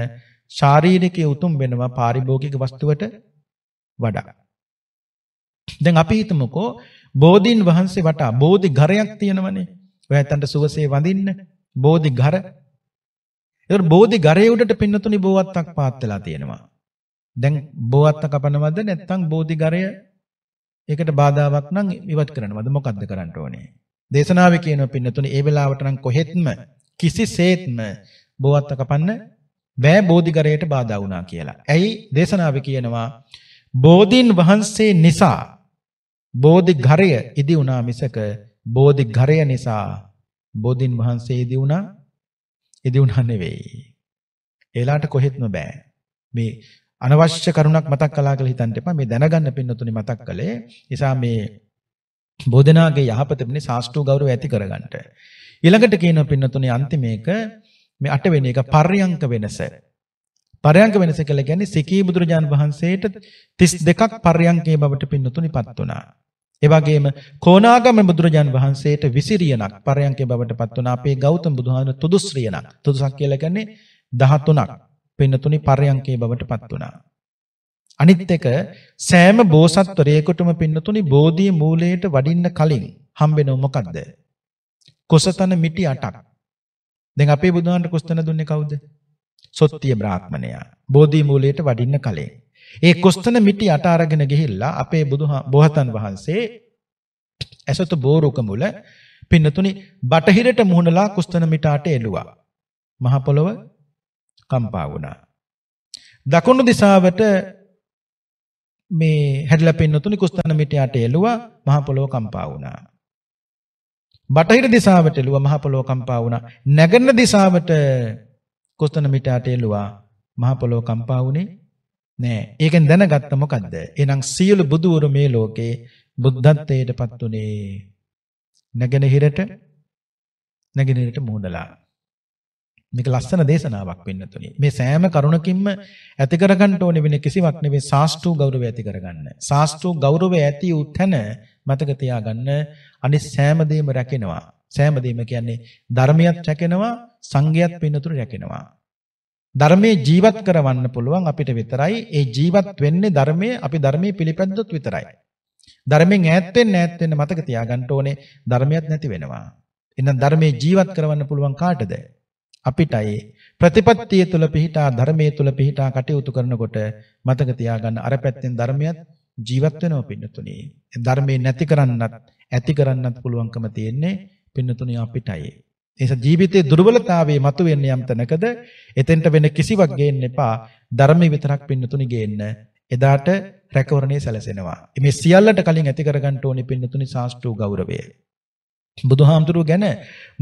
ශාරීරිකයේ උතුම් වෙනවා පාරිභෝගික වස්තුවට වඩා. දැන් අපි හිතමුකෝ බෝධීන් වහන්සේ වටා බෝධි ඝරයක් තියෙනවනේ. ඔයයන්ට සුවසේ වඳින්න බෝධි ඝර. ඒතර බෝධි ඝරයේ උඩට පින්නතුනි බෝවත්තක් පාත් වෙලා තියෙනවා. දැන් බෝවත්ත කපනවද නැත්නම් බෝධි ඝරය ඒකට බාධාවක් නම් ඉවත් කරනවද මොකද්ද කරන්න ඕනේ? දේශනාවේ කියන පින්නතුනි ඒ වෙලාවට නම් කොහෙත්ම කිසිසේත්ම බෝවත්ත කපන්න බෑ බෝධි ඝරයට බාධා වුණා කියලා. ඇයි දේශනාවේ කියනවා බෝධීන් වහන්සේ නිසා බෝධි ඝරය ඉදි වුණා මිසක බෝධි ඝරය නිසා බෝධින් වහන්සේ ඉදි වුණා ඉදි වුණා නෙවෙයි. ඒලාට කොහෙත්ම බෑ. මේ අනවශ්‍ය කරුණක් මතක් කළා කියලා හිතන්න එපා. මේ දැනගන්න පින්නතුනි මතක් කළේ. නිසා මේ බෝධනාගේ යහපත වෙන්නේ ශාස්ත්‍රීය ගෞරවය ඇති කරගන්නට. ඊළඟට කියනවා පින්නතුනි අන්තිම එක මේ අටවෙනි එක පර්යංක වෙනස. පර්යංක වෙනස කියලා කියන්නේ සිකී බුදුරජාන් වහන්සේට 32ක් පර්යංකයේ බවට පින්නතුනිපත් වුණා. ඒ වගේම කොණාගම බුදුරජාන් වහන්සේට විසිරියනක් පර්යංකයේ බවට පත් වුණා. අපේ ගෞතම බුදුහාමුදුරුවෝ තුදුස්රියනක්. තුදුසක් කියලා කියන්නේ 13ක් පින්නතුනි පර්යංකයේ බවට පත් වුණා. අනිත් එක සෑම බෝසත්වරයෙකුටම පින්නතුනි බෝධිය මූලයට වඩින්න කලින් හම්බෙනව මොකද්ද? කුසතන මිටි 8ක්. දැන් අපේ බුදුහාමර කුස්තන දුන්නේ කවුද? සොත්තිය බ්‍රාහ්මණයා. බෝධි මූලයට වඩින්න කලින්. ඒ කුස්තන මිටි 8 අරගෙන ගිහිල්ලා අපේ බුදුහා බෝහතන් වහන්සේ ඇසත බෝරුක මුල පින්නතුනි බටහිරට මුහුණලා කුස්තන මිට 8 එළුවා. මහ පොළව කම්පා වුණා. දකුණු දිශාවට මේ හැරිලා පින්නතුනි කුස්තන මිට 8 එළුවා මහ පොළව කම්පා වුණා. බටහිර දිශාවට එළුවා මහ පොළොව කම්පා වුණා. නැගෙනහිර දිශාවට කොස්තන මිටාට එළුවා මහ පොළොව කම්පා වුණේ නෑ. ඒකෙන් දැනගත්ත මොකද්ද? එහෙනම් සියලු බුදුවරු මේ ලෝකේ බුද්ධත්වයටපත් උනේ නැගෙනහිරට නැගෙනහිරට මූණලා. මේක ලස්සන දේශනාවක් පින්නතුනි. මේ සෑම කරුණකින්ම ඇති කරගන්න ඕනේ වෙන කිසිවක් නෙවෙයි සාස්ත්‍රු ගෞරවය ඇති කරගන්න. සාස්ත්‍රු ගෞරවය ඇති වූ තැන මතක තියාගන්න අනිත් සෑම දෙයක්ම රැකෙනවා. සෑම දෙයක්ම කියන්නේ ධර්මයක් රැකෙනවා, සංඝයත් පින්නතුරු රැකෙනවා. ධර්මයේ ජීවත් කරවන්න පුළුවන් අපිට විතරයි. ඒ ජීවත් වෙන්නේ ධර්මයේ අපි ධර්මයේ පිළිපැද්දොත් විතරයි. ධර්මයෙන් ඈත් වෙන්න ඈත් වෙන්න මතක තියාගන්න ඕනේ ධර්මයක් නැති වෙනවා. එහෙනම් ධර්මයේ ජීවත් කරවන්න පුළුවන් කාටද? අපිටයි ප්‍රතිපත්තිය තුල පිහිටා ධර්මයේ තුල පිහිටා කටයුතු කරනකොට මතක තියාගන්න අර පැත්තෙන් ධර්මයක් ජීවත් වෙනව පින්නතුනි. ධර්මයේ නැති කරන්නත් ඇති කරන්නත් පුළුවන්කම තියෙන්නේ පින්නතුනි අපිටයි. ඒස ජීවිතයේ දුර්වලතාවයේ මතුවෙන්නේ යම් තැනකද එතෙන්ට වෙන කිසිවක් ගේන්න එපා. ධර්මයේ විතරක් පින්නතුනි ගේන්න. එදාට රැකවරණේ සැලසෙනවා. මේ සියල්ලට කලින් ඇති කරගන්න ඕනේ පින්නතුනි ශාස්ත්‍රීය ගෞරවය. බුදුහාමුදුරුව ගැන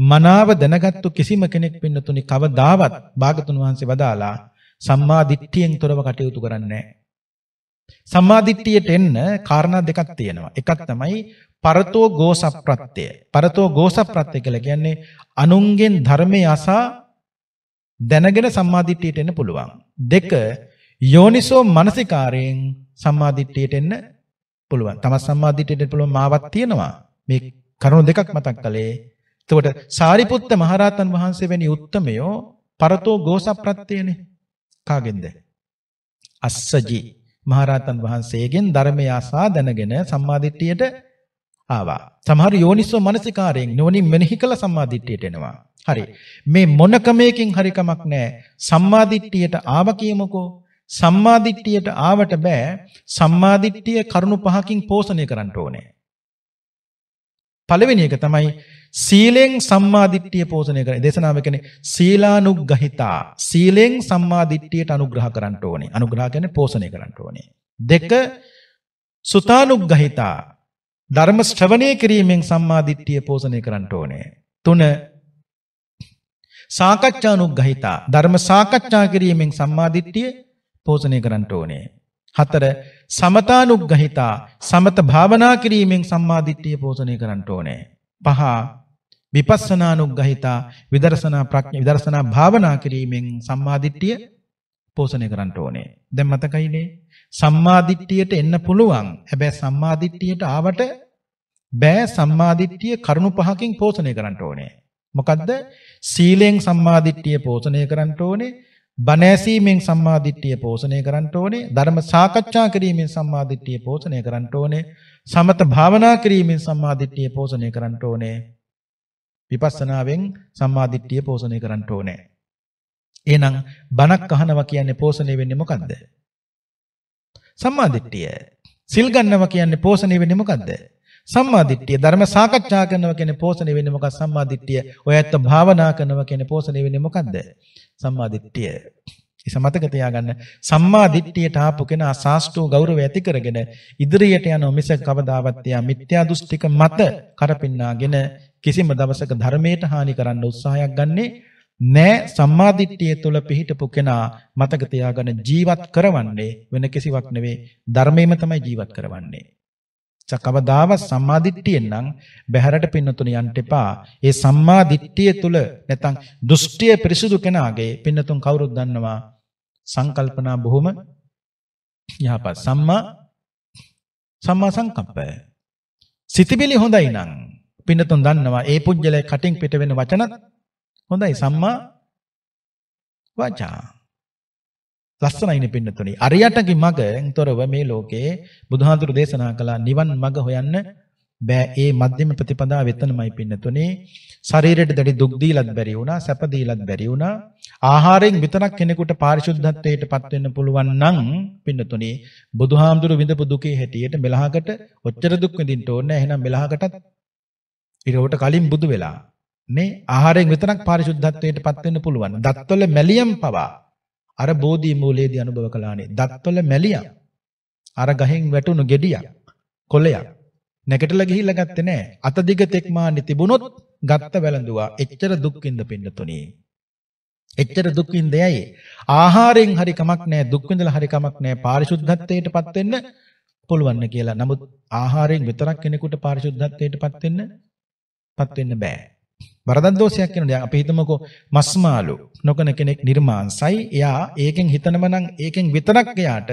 මනාව දැනගත්තු කිසිම කෙනෙක් පින්නතුනි කවදාවත් භාගතුන් වහන්සේ වදාලා සම්මා දිට්ඨියෙන් තොරව කටයුතු කරන්නේ නැහැ. සම්මා දිට්ඨියට එන්න කාරණා දෙකක් තියෙනවා. එකක් තමයි පරතෝ ගෝසප්‍රත්‍ය. පරතෝ ගෝසප්‍රත්‍ය කියලා කියන්නේ අනුන්ගෙන් ධර්මයේ අසා දැනගෙන සම්මා දිට්ඨියට එන්න පුළුවන්. දෙක යෝනිසෝ මනසිකාරයෙන් සම්මා දිට්ඨියට එන්න පුළුවන්. තම සම්මා දිට්ඨියට පුළුවන් මාවක් තියෙනවා. මේ කරුණු දෙකක් මතක් කළේ. එතකොට සාරිපුත්ත මහරහතන් වහන්සේ වැනි උත්තමයෝ පරතෝ ගෝසප්‍රත්‍යනේ. කාගෙන්ද? අස්සජි මහරහතන් වහන්සේගෙන් ධර්මය අසා දැනගෙන සම්මාදිට්ඨියට ආවා. සමහර යෝනිසෝ මනසිකාරයෙන් නෝනින් මෙනෙහි කළ සම්මාදිට්ඨියට එනවා. හරි. මේ මොන ක්‍රමයකින් හරි කමක් නැහැ. සම්මාදිට්ඨියට ආව කියමුකෝ. සම්මාදිට්ඨියට ආවට බෑ. සම්මාදිට්ඨිය කරුණු පහකින් පෝෂණය කරන්න ඕනේ. පළවෙනි එක තමයි සීලෙන් සම්මාදිට්ඨිය පෝෂණය කරන. දේශනාව කියන්නේ සීලානුග්‍රහිතා. සීලෙන් සම්මාදිට්ඨියට අනුග්‍රහ කරන්න ඕනේ. අනුග්‍රහ කියන්නේ පෝෂණය කරන්න ඕනේ. දෙක සුතානුග්‍රහිතා. ධර්ම ශ්‍රවණය කිරීමෙන් සම්මාදිට්ඨිය පෝෂණය කරන්න ඕනේ. තුන සාකච්ඡානුග්‍රහිතා. ධර්ම සාකච්ඡා කිරීමෙන් සම්මාදිට්ඨිය පෝෂණය කරන්න ඕනේ. හතර සමතානුග්‍රහිතා සමත භාවනා කිරීමෙන් සම්මාදිට්ඨිය පෝෂණය කරන්න ඕනේ. පහ විපස්සනානුග්‍රහිතා විදර්ශනා ප්‍රඥා විදර්ශනා භාවනා කිරීමෙන් සම්මාදිට්ඨිය පෝෂණය කරන්න ඕනේ. දැන් මතකයිනේ සම්මාදිට්ඨියට එන්න පුළුවන්. හැබැයි සම්මාදිට්ඨියට ආවට බෑ සම්මාදිට්ඨිය කරුණු පහකින් පෝෂණය කරන්න ඕනේ. මොකද්ද? සීලෙන් සම්මාදිට්ඨිය පෝෂණය කරන්න ඕනේ. බණ ඇසීමෙන් සම්මාදිට්ඨිය පෝෂණය කරන්න ඕනේ ධර්ම සාකච්ඡා කිරීමෙන් සම්මාදිට්ඨිය පෝෂණය කරන්න ඕනේ සමත භාවනා කිරීමෙන් සම්මාදිට්ඨිය පෝෂණය කරන්න ඕනේ විපස්සනාවෙන් සම්මාදිට්ඨිය පෝෂණය කරන්න ඕනේ. එහෙනම් බණක් අහනවා කියන්නේ පෝෂණය වෙන්නේ මොකද්ද? සම්මාදිට්ඨිය. සිල් ගන්නවා කියන්නේ පෝෂණය වෙන්නේ මොකද්ද? සම්මාදිට්ඨිය. ධර්ම සාකච්ඡා කරනවා කියන්නේ පෝෂණය වෙන්නේ මොකක්ද? සම්මාදිට්ඨිය. ඔය ඇත්ත භාවනා කරනවා කියන්නේ පෝෂණය වෙන්නේ මොකද්ද සම්මාදිට්ඨිය. ඉස මතක තියාගන්න. සම්මාදිට්ඨියට ආපු කෙනා සාස්ත්‍රෝ ගෞරවය ඇති කරගෙන ඉදිරියට යන මිසක කවදාවත් එයා මිත්‍යා දෘෂ්ටික මත කරපින්නාගෙන කිසිම දවසක ධර්මයට හානි කරන්න උත්සාහයක් ගන්නේ නෑ. සම්මාදිට්ඨිය තුළ පිහිටපු කෙනා මතක තියාගන්න ජීවත් කරවන්නේ වෙන කිසිවක් නෙවෙයි. ධර්මයෙන්ම තමයි ජීවත් කරවන්නේ. කවදාවත් සම්මාදිට්ඨියෙන් නම් බහැරට පින්නතුණ යන්න එපා. ඒ සම්මාදිට්ඨිය තුල නැත්නම් දෘෂ්ටිය පිරිසුදු කෙනාගේ පින්නතුන් කවුරුත් දන්නවා සංකල්පනා බොහොම යහපත්. සම්මා සම්මා සංකප්පය. සිතිවිලි හොඳයි නම් පින්නතුන් දන්නවා ඒ පුජ්‍යලේ කටින් පිට වෙන වචනත් හොඳයි සම්මා වාචා. ලස්සනයිනේ පින්නතුනි. අරියටගේ මගෙන් තොරව මේ ලෝකේ බුදුහාඳුරු දේශනා කළ නිවන් මඟ හොයන්න බෑ. ඒ මධ්‍යම ප්‍රතිපදාව වෙතනමයි පින්නතුනි. ශරීරයට දැඩි දුක් දීලත් බැරි වුණා, සැප දීලත් බැරි වුණා. ආහාරයෙන් විතරක් කෙනෙකුට පාරිශුද්ධත්වයට පත් වෙන්න පුළුවන් නම් පින්නතුනි බුදුහාමුදුරු විඳපු දුකේ හැටියට මෙලහකට ඔච්චර දුක් විඳින්න ඕනේ. එහෙනම් මෙලහකටත් ඊට කලින් බුදු වෙලා නේ ආහාරයෙන් විතරක් පාරිශුද්ධත්වයට පත් වෙන්න පුළුවන්. දත්වල මැලියම් පවා අර බෝධි මූලයේදී අනුභව කළානේ. දත්වල මැලියක්. අර ගහෙන් වැටුණු ගෙඩියක්. කොළයක්. නැගිටලා ගිහිල්ලා ගත්තේ නෑ. අත දිග තෙක් මාන්නේ තිබුණොත් ගත්ත වැළඳුවා. එච්චර දුක්ින්ද පින්නතුණී. එච්චර දුක් විඳයයි. ආහාරයෙන් හරි කමක් නෑ, දුක් විඳලා හරි කමක් නෑ. පාරිශුද්ධත්වයටපත් වෙන්න පුළුවන් කියලා. නමුත් ආහාරයෙන් විතරක් කෙනෙකුට පාරිශුද්ධත්වයටපත් වෙන්න පත් වෙන්න බෑ. වරදක් දෝෂයක් කියන දැන් අපි හිතමුකෝ මස් මාළු නොකන කෙනෙක් නිර්මාංශයි. එයා ඒකෙන් හිතනම නම් ඒකෙන් විතරක් එයාට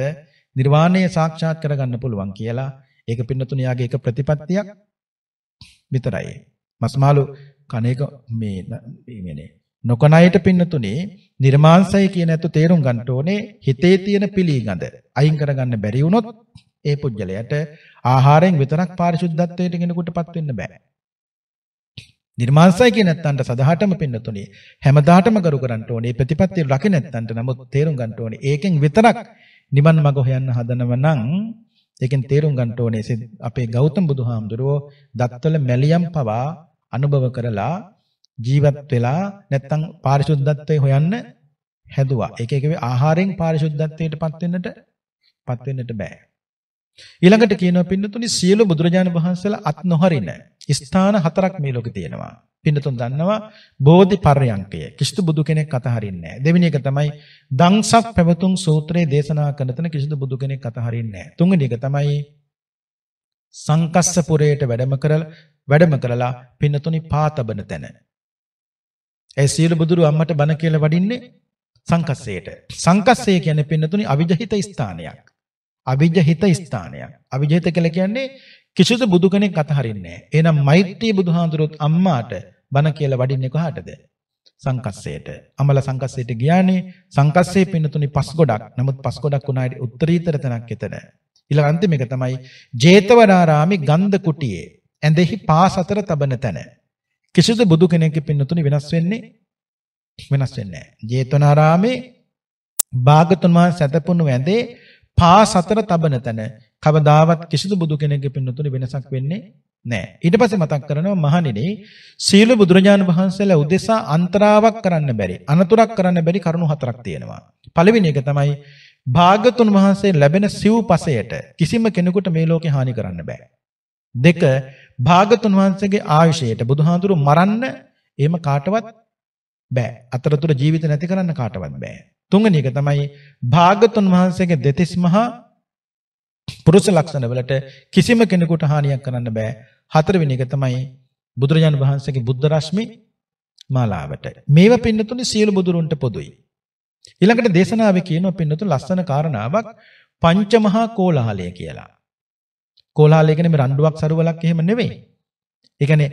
නිර්වාණය සාක්ෂාත් කරගන්න පුළුවන් කියලා. ඒක පින්නතුණ යාගේ එක ප්‍රතිපත්තියක් විතරයි. මස් මාළු කන එක මේ මේ නොකන අයට පින්නතුනේ නිර්මාංශය කියන ඇත්ත තේරුම් ගන්න ඕනේ හිතේ තියෙන පිළිගඳ අයින් කරගන්න බැරි වුණොත් ඒ පුජ්‍යලයට ආහාරයෙන් විතරක් පාරිශුද්ධත්වයට කෙනෙකුටපත් වෙන්න බෑ. නිර්මාංශය කියන නැත්තන්ට සදාටම පින්නතුනේ හැමදාටම කරු කරන්න ඕනේ ප්‍රතිපත්තිය රකින්න නැත්තන්ට නමුත් තේරුම් ගන්න ඕනේ ඒකෙන් විතරක් නිවන් මඟ හොයන්න හදනව නම් ඒකෙන් තේරුම් ගන්න ඕනේ අපේ ගෞතම බුදුහාමුදුරුවෝ දත්වල මැලියම් පවා අනුභව කරලා ජීවත් වෙලා නැත්තම් පාරිශුද්ධත්වයේ හොයන්න හැදුවා. ඒක ඒකේ ආහාරයෙන් පාරිශුද්ධත්වයටපත් වෙන්නට පත් වෙන්නට බෑ. ඊළඟට කියනවා පින්නතුනි සියලු බුදුරජාණන් වහන්සේලා අත් නොහරින ස්ථාන හතරක් මේ ලෝකේ තියෙනවා. පින්නතුන් දන්නවා බෝධි පර්යංකය. කිසිදු බුදු කෙනෙක් අතහරින්නේ නැහැ. දෙවෙනි එක තමයි දංසක් පැවතුම් සූත්‍රයේ දේශනා කරන තැන කිසිදු බුදු කෙනෙක් අතහරින්නේ නැහැ. තුන්වෙනි එක තමයි සංකස්සපුරයට වැඩම කරලා වැඩම කරලා පින්නතුනි පාතබන තැන. ඒ සියලු බුදුරු අම්මට බණ කියලා වඩින්නේ සංකස්සයට. සංකස්සය කියන්නේ පින්නතුනි අවිජහිත ස්ථානයක්. අවිජහිත ස්ථානයක්. අවිජහිත කියලා කියන්නේ කිසිදු බුදු කෙනෙක් අතහරින්නේ නැහැ. එහෙනම් මෛත්‍රී බුදුහාඳුරුත් අම්මාට බණ කියලා වඩින්නේ කොහාටද? සංකස්සයට. අමල සංකස්සයට ගියානේ සංකස්සේ පින්නතුනි පස් ගොඩක්. නමුත් පස් ගොඩක් උනාට උත්තරීතර තැනක් එතන. ඊළඟ අන්තිම එක තමයි ජේතවනාරාමේ ගන්ධ කුටියේ ඇඳෙහි පාස් අතර තබන තැන. කිසිදු බුදු කෙනෙක්ගේ පින්නතුනි වෙනස් වෙන්නේ වෙනස් වෙන්නේ නැහැ. ජේතවනාරාමේ භාගතුන් වහන්සේ සැතපුණු ඇඳේ පාස් අතර තබන තැන කවදාවත් කිසිදු බුදු කෙනෙක්ගේ පින්නතුනි වෙනසක් වෙන්නේ නැහැ. ඊට පස්සේ මතක් කරනවා මහණෙනි සීල බුදුරජාණන් වහන්සේලා උදෙසා අන්තරාවක් කරන්න බැරි අනතුරක් කරන්න බැරි කරුණු හතරක් තියෙනවා. පළවෙනි එක තමයි භාගතුන් වහන්සේ ලැබෙන සිව්පසයට කිසිම කෙනෙකුට මේ ලෝකේ හානි කරන්න බෑ. දෙක භාගතුන් වහන්සේගේ ආයුෂයට බුදුහාඳුරු මරන්න එහෙම කාටවත් බෑ. අතරතුර ජීවිත නැති කරන්න කාටවත් බෑ. තුන්වෙනි එක තමයි භාගතුන් වහන්සේගේ දෙතිස් මහා පුරුෂ ලක්ෂණ වලට කිසිම කෙනෙකුට හානියක් කරන්න බෑ. හතරවෙනි එක තමයි බුදුරජාණන් වහන්සේගේ බුද්ධ රශ්මි මාලාවට. මේව පින්නතුනේ සියලු බුදුරුන්ට පොදුයි. ඊළඟට දේශනාවේ කියනවා පින්නතුන් ලස්සන කාරණාවක් පංචමහා කෝලාහලය කියලා. කෝලාහලය කියන්නේ මේ රණ්ඩුවක් සරුවලක් එහෙම නෙවෙයි. ඒ කියන්නේ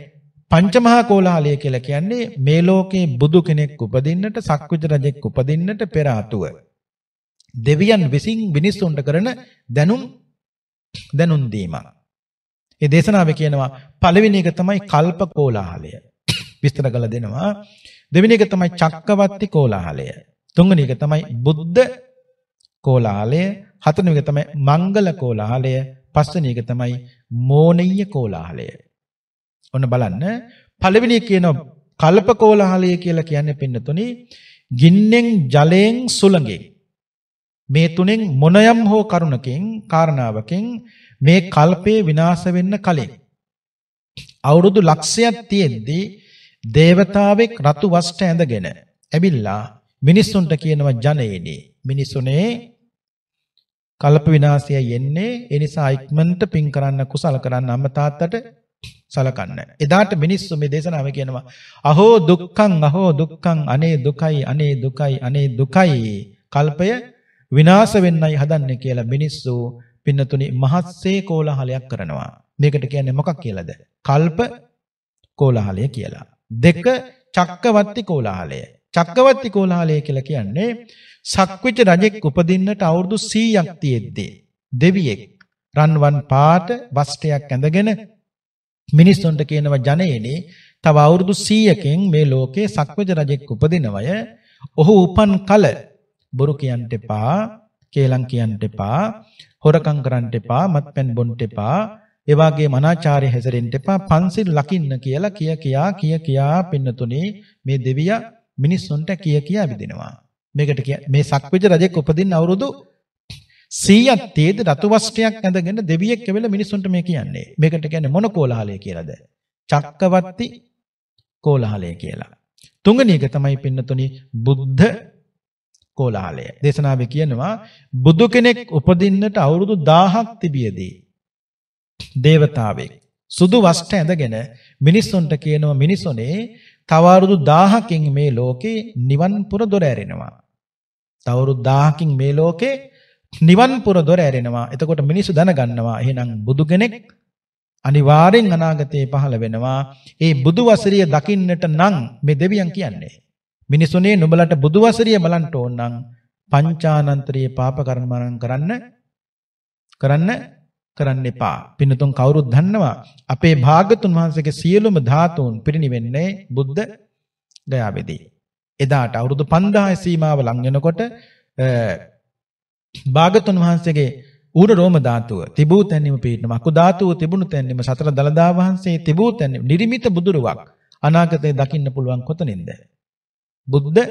පංචමහා කෝලාහලය කියලා කියන්නේ මේ ලෝකේ බුදු කෙනෙක් උපදින්නට සක්විත රජෙක් උපදින්නට පෙර ආතුව දෙවියන් විසින් මිනිස්සුන්ට කරන දැනුම් දැනුම් දීමක්. ඒ දේශනාවේ කියනවා පළවෙනි එක තමයි කල්ප කෝලාහලය. විස්තර කළ දෙනවා. දෙවෙනි එක තමයි චක්කවර්ති කෝලාහලය. තුන්වෙනි එක තමයි බුද්ධ කෝලාහලය. හතරවෙනි එක තමයි මංගල කෝලාහලය. පස්වෙනි එක තමයි මෝනීය කෝලාහලය. ඔන්න බලන්න. පළවෙනි කියන කල්ප කෝලාහලය කියලා කියන්නේ පින්නතුනි ගින්නෙන් ජලයෙන් සුළඟෙන්. මේ තුනෙන් මොනයම් හෝ කරුණකින් කාරණාවකින් මේ කල්පේ විනාශ වෙන්න කලින්. අවුරුදු ලක්ෂයක් තියෙද්දී දේවතාවෙක් රතු වස්ත්‍ර ඇඳගෙන ඇවිල්ලා මිනිස්සුන්ට කියනවා ජනේනි. මිනිසුනේ කල්ප විනාශය යන්නේ ඒ නිසා ඉක්මනට පින් කරන්න කුසල කරන්න අම්ම තාත්තට සලකන්න. එදාට මිනිස්සු මේ දේශනාව කියනවා අහෝ දුක්ඛං අහෝ දුක්ඛං අනේ දුකයි අනේ දුකයි අනේ දුකයි කල්පය විනාශ වෙන්නයි හදන්නේ කියලා මිනිස්සු පින්නතුනි මහත්සේ කෝලහලයක් කරනවා. මේකට කියන්නේ මොකක් කියලාද? කල්ප කෝලහලය කියලා. දෙක චක්කවර්ති කෝලහලය. චක්කවර්ති කෝලහලය කියලා කියන්නේ සක්විච රජෙක් උපදින්නට අවුරුදු 100ක් තියෙද්දී දෙවියෙක් රන්වන් පාට වස්ත්‍රයක් ඇඳගෙන මිනිස්සුන්ට කියනවා ජනේනේ තව අවුරුදු 100කින් මේ ලෝකේ සක්විච රජෙක් උපදිනවය ඔහු උපන් කල බොරු කියන්න එපා, කේලම් කියන්න එපා, හොරකම් කරන්න එපා, මත්පැන් බොන්න එපා, ඒ වගේම අනාචාරය හැසිරෙන්න එපා, පන්සිල් ලකින්න කියලා කිය කියා කිය කියා පින්නතුනේ මේ දෙවියා මිනිස්සුන්ට කිය කියා විදිනවා. මේකට කිය මේ සක්විජ රජෙක් උපදින්න අවුරුදු 100ක් තේද රතු වස්ත්‍රයක් ඇඳගෙන දෙවියෙක් ඇවිල්ලා මිනිස්සුන්ට මේ කියන්නේ. මේකට කියන්නේ මොන කෝලහලය කියලාද? චක්කවර්ති කෝලහලය කියලා. තුන්වෙනි එක තමයි පින්නතුනි බුද්ධ කෝලාහලය. දේශනාවේ කියනවා බුදු කෙනෙක් උපදින්නට අවුරුදු 1000ක් තිබියදී දේවතාවෙක් සුදු වස්ත්‍ර ඇඳගෙන මිනිස්සුන්ට කියනවා මිනිසොනේ තව අවුරුදු 1000කින් මේ ලෝකේ නිවන් පුර දොර ඇරෙනවා. තව අවුරුදු 1000කින් මේ ලෝකේ නිවන් පුර දොර ඇරෙනවා. එතකොට මිනිස්සු දැනගන්නවා එහෙනම් බුදු කෙනෙක් අනිවාර්යෙන් අනාගතයේ පහළ වෙනවා. ඒ බුදු වසරිය දකින්නට නම් මේ දෙවියන් කියන්නේ. මිනිසුනේ නුඹලට බුදු වසරිය බලන්න ඕන නම් පංචානන්තරීය පාප කර්ම කරන්න කරන්න කරන්න එපා. පින්නතුන් කවුරුත් දන්නවා අපේ භාගතුන් වහන්සේගේ සියලුම ධාතුන් පිරිනිවෙන්නේ බුද්ධ ගයාවේදී. එදාට අවුරුදු 5000 සීමාව ලං වෙනකොට භාගතුන් වහන්සේගේ ඌර රෝම ධාතුව තිබූ තැන්නිම පීඨන මකු ධාතුව තිබුණු තැන්නිම සතර දලදා වහන්සේ තිබූ තැන්නිම නිර්මිත බුදුරුවක් අනාගතේ දකින්න පුළුවන් කොතනින්ද? බුද්ධ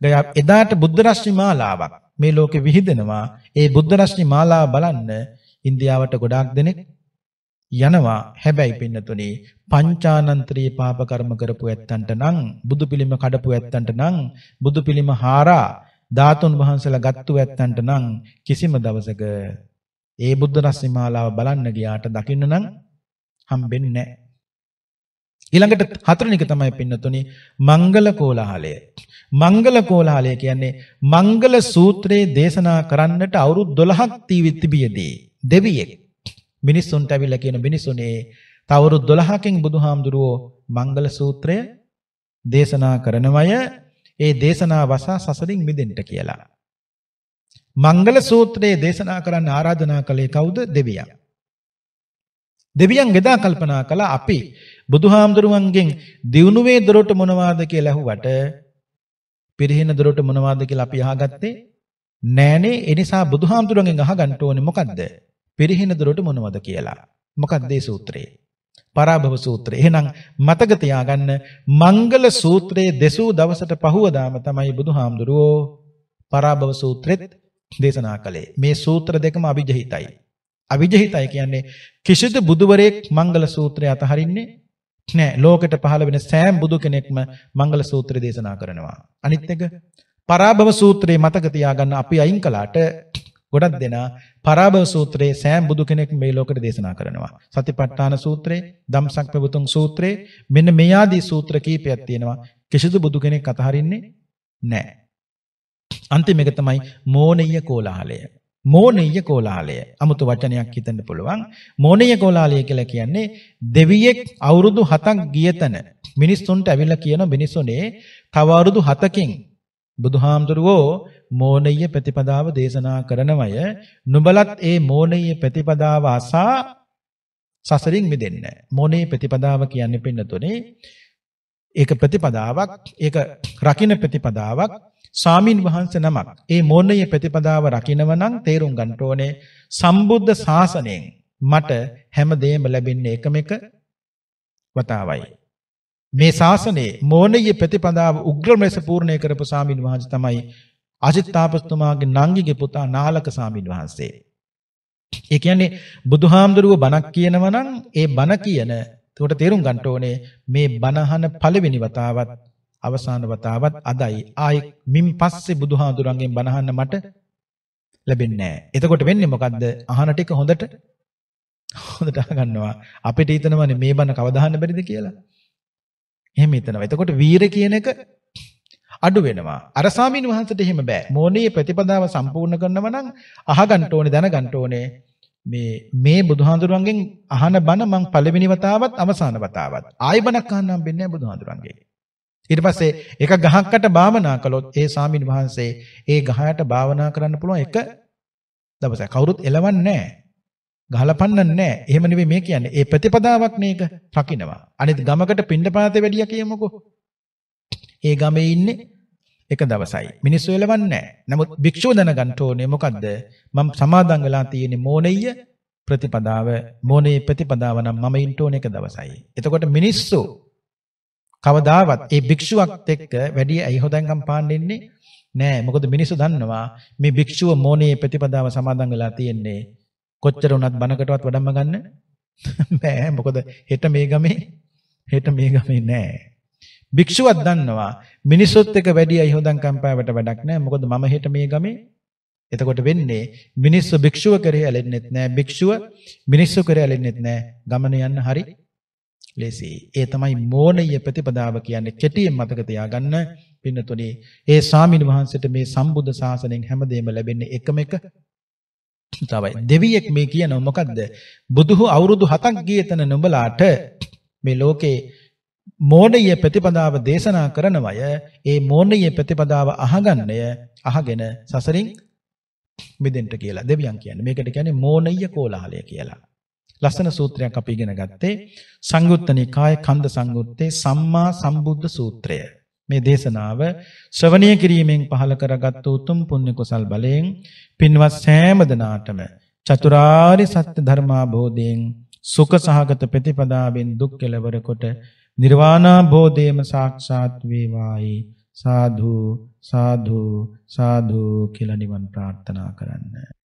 ගයා එදාට බුද්ධ රශ්මි මාලාවක් මේ ලෝකෙ විහිදෙනවා. ඒ බුද්ධ රශ්මි මාලාව බලන්න ඉන්දියාවට ගොඩාක් දෙනෙක් යනවා. හැබැයි පින්නතුනේ පංචානන්ත්‍රී පාප කර්ම කරපු ඇත්තන්ට නම් බුදු පිළිම කඩපු ඇත්තන්ට නම් බුදු පිළිම හාරා ධාතුන් වහන්සේලා ගත්තු ඇත්තන්ට නම් කිසිම දවසක ඒ බුද්ධ රශ්මි මාලාව බලන්න ගියාට දකින්න නම් හම්බෙන්නේ නැහැ. ඊළඟට හතරවෙනි එක තමයි පින්නතුනි මංගල කෝලාහලය. මංගල කෝලාහලය කියන්නේ මංගල සූත්‍රයේ දේශනා කරන්නට අවුරුදු 12ක් තිබියදී දෙවියෙක් මිනිස්සුන්ට ඇවිල්ලා කියන මිනිසුනේ තවරුදු 12කින් බුදුහාමුදුරුවෝ මංගල සූත්‍රය දේශනා කරනවය ඒ දේශනා වසා සසරින් මිදෙන්න කියලා. මංගල සූත්‍රයේ දේශනා කරන්න ආරාධනා කළේ කවුද? දෙවියන්. දෙවියන් එදා කල්පනා කළා අපි බුදුහාමුදුරුවන්ගෙන් දිනුවේ දොරට මොනවාද කියලා අහුවට පිරිහින දොරට මොනවාද කියලා අපි අහගත්තේ නෑනේ ඒ නිසා බුදුහාමුදුරුවන්ගෙන් අහගන්න ඕනේ මොකද්ද? පිරිහින දොරට මොනවද කියලා. මොකක්ද මේ සූත්‍රය? පරාභව සූත්‍රය. එහෙනම් මතක තියාගන්න මංගල සූත්‍රයේ දෙසූ දවසට පහුවදාම තමයි බුදුහාමුදුරුවෝ පරාභව සූත්‍රෙත් දේශනා කළේ. මේ සූත්‍ර දෙකම අවිජහිතයි. අවිජහිතයි කියන්නේ කිසිදු බුදුවරයෙක් මංගල සූත්‍රය අතහරින්නේ නෑ. ලෝකෙට පහළ වෙන සෑම බුදු කෙනෙක්ම මංගල සූත්‍රය දේශනා කරනවා. අනිත් එක පරාභව සූත්‍රයේ මතක තියාගන්න අපි අයින් කළාට ගොඩක් දෙනා පරාභව සූත්‍රයේ සෑම බුදු කෙනෙක් මේ ලෝකෙට දේශනා කරනවා. සතිපට්ඨාන සූත්‍රයේ, ධම්සක් ප්‍රවතුන් සූත්‍රයේ මෙන්න මේ ආදී සූත්‍ර කීපයක් තියෙනවා. කිසිදු බුදු කෙනෙක් අතහරින්නේ නැහැ. අන්තිම එක තමයි මෝනීය කෝලාහලය. මෝනීය කෝලාහලය. 아무තු වචනයක් හිතන්න පුළුවන්. මෝනීය කෝලාහලය කියලා කියන්නේ දෙවියෙක් අවුරුදු 7ක් ගියතන මිනිස්සුන්ට ඇවිල්ලා කියන මිනිස්සුනේ තව අවුරුදු 7කින් බුදුහාමුදුරුවෝ මෝනීය ප්‍රතිපදාව දේශනා කරනවය. නුඹලත් ඒ මෝනීය ප්‍රතිපදාව අසා සසරින් මිදෙන්න. මෝනීය ප්‍රතිපදාව කියන්නේ පින්නතුනේ ඒක ප්‍රතිපදාවක් ඒක රකින්න ප්‍රතිපදාවක් සාමින් වහන්සේ නමක්. ඒ මෝනීය ප්‍රතිපදාව රකින්නව නම් තේරුම් ගන්න ඕනේ සම්බුද්ධ ශාසනයෙන් මට හැමදේම ලැබෙන්නේ එකම එක වතාවයි. මේ ශාසනයේ මෝනීය ප්‍රතිපදාව උග්‍රම ලෙස පූර්ණය කරපු සාමින් වහන්සේ තමයි අජිත් තාපස්තුමාගේ නංගිගේ පුතා නාලක සාමින් වහන්සේ. ඒ කියන්නේ බුදුහාමුදුරුව බණක් කියනවා නම් ඒ බණ කියන ඒකට තේරුම් ගන්න ඕනේ මේ බණහන පළවෙනි වතාවත් අවසාන වතාවත් අදයි ආයි මින් පස්සේ බුදුහාමුදුරන්ගෙන් බණහන්න මට ලැබෙන්නේ නැහැ. එතකොට වෙන්නේ මොකද්ද? අහන ටික හොඳට හොඳට අහගන්නවා. අපිට හිතනවනේ මේ බණ කවදා අහන්න බැරිද කියලා. එහෙම හිතනවා. එතකොට වීර කියන එක අඩු වෙනවා. අර සාමින් වහන්සේට එහෙම බෑ. මොණේ ප්‍රතිපදාව සම්පූර්ණ කරනව නම් අහගන්න ඕනේ දැනගන්න ඕනේ. මේ මේ බුදුහාඳුරන්ගෙන් අහන බණ මං පළවෙනි වතාවත් අවසාන වතාවත් ආයි බණක් අහන්න හම්බෙන්නේ නැහැ බුදුහාඳුරන්ගෙන්. ඊට පස්සේ එක ගහකට භාවනා කළොත් ඒ සාමින් වහන්සේ ඒ ගහයට භාවනා කරන්න පුළුවන් එක දවසක් කවුරුත් එලවන්නේ නැහැ. ගහලා පන්නන්නේ නැහැ. එහෙම නෙවෙයි මේ කියන්නේ. ඒ ප්‍රතිපදාවක් මේක රකින්නවා. අනිත් ගමකට පින්නපාතේ වැඩියා කියමුකෝ. ඒ ගමේ ඉන්නේ එක දවසයි. මිනිස්සු එලවන්නේ නැහැ. නමුත් භික්ෂුව දැනගන්න ඕනේ මොකද්ද? මම සමාදන් වෙලා තියෙන්නේ මෝනෙය්‍ය ප්‍රතිපදාව. මෝනේ ප්‍රතිපදාව නම් මම ඉන්න ඕනේ එක දවසයි. එතකොට මිනිස්සු කවදාවත් ඒ භික්ෂුවක් එක්ක වැඩි ඇයි හොදංගම් පාන්න ඉන්නේ නෑ. මොකද මිනිස්සු දන්නවා මේ භික්ෂුව මෝනේ ප්‍රතිපදාව සමාදන් වෙලා තියෙන්නේ කොච්චර වුණත් බනකටවත් වඩම්ම ගන්න බෑ. මොකද හෙට මේ ගමේ හෙට මේ ගමේ නෑ. භික්ෂුවක් දන්නවා මිනිස්සුත් එක්ක වැඩි අය හොදන් කම්පාවට වැඩක් නැහැ. මොකද මම හෙට මේ ගමේ එතකොට වෙන්නේ මිනිස්සු භික්ෂුව කරේ ඇලෙන්නෙත් නැහැ. භික්ෂුව මිනිස්සු කරේ ඇලෙන්නෙත් නැහැ. ගමන යන්න හරි ලෙසි. ඒ තමයි මෝනීය ප්‍රතිපදාව කියන්නේ. කෙටියෙන් මතක තියාගන්න පින්නතුනේ ඒ ස්වාමීන් වහන්සේට මේ සම්බුද්ධ ශාසනයෙන් හැමදේම ලැබෙන්නේ එකම එක තමයි. දෙවියෙක් මේ කියනවා මොකද්ද? බුදුහු අවුරුදු 7ක් ගිය තැන නුඹලාට මේ ලෝකේ මෝඩීය ප්‍රතිපදාව දේශනා කරනවය ඒ මෝඩීය ප්‍රතිපදාව අහගන්නය අහගෙන සසරින් මිදෙන්න කියලා දෙවියන් කියන්නේ. මේකට කියන්නේ මෝනීය කෝලහලය කියලා. ලස්සන සූත්‍රයක් අපි ඉගෙන ගත්තේ සංයුත්ත නිකාය කන්ද සංයුත්තේ සම්මා සම්බුද්ධ සූත්‍රය. මේ දේශනාව ශ්‍රවණය කිරීමෙන් පහල කරගත් උතුම් පුණ්‍ය කුසල් බලයෙන් පින්වත් සෑම දිනාටම චතුරාර්ය සත්‍ය ධර්මාභෝධයෙන් සුඛ සහගත ප්‍රතිපදාවෙන් දුක් කෙලවර කොට නිර්වාණාභෝධයම සාක්ෂාත් වේවායි. සාධු සාධු සාධු කියලා නිවන් ප්‍රාර්ථනා කරන්න.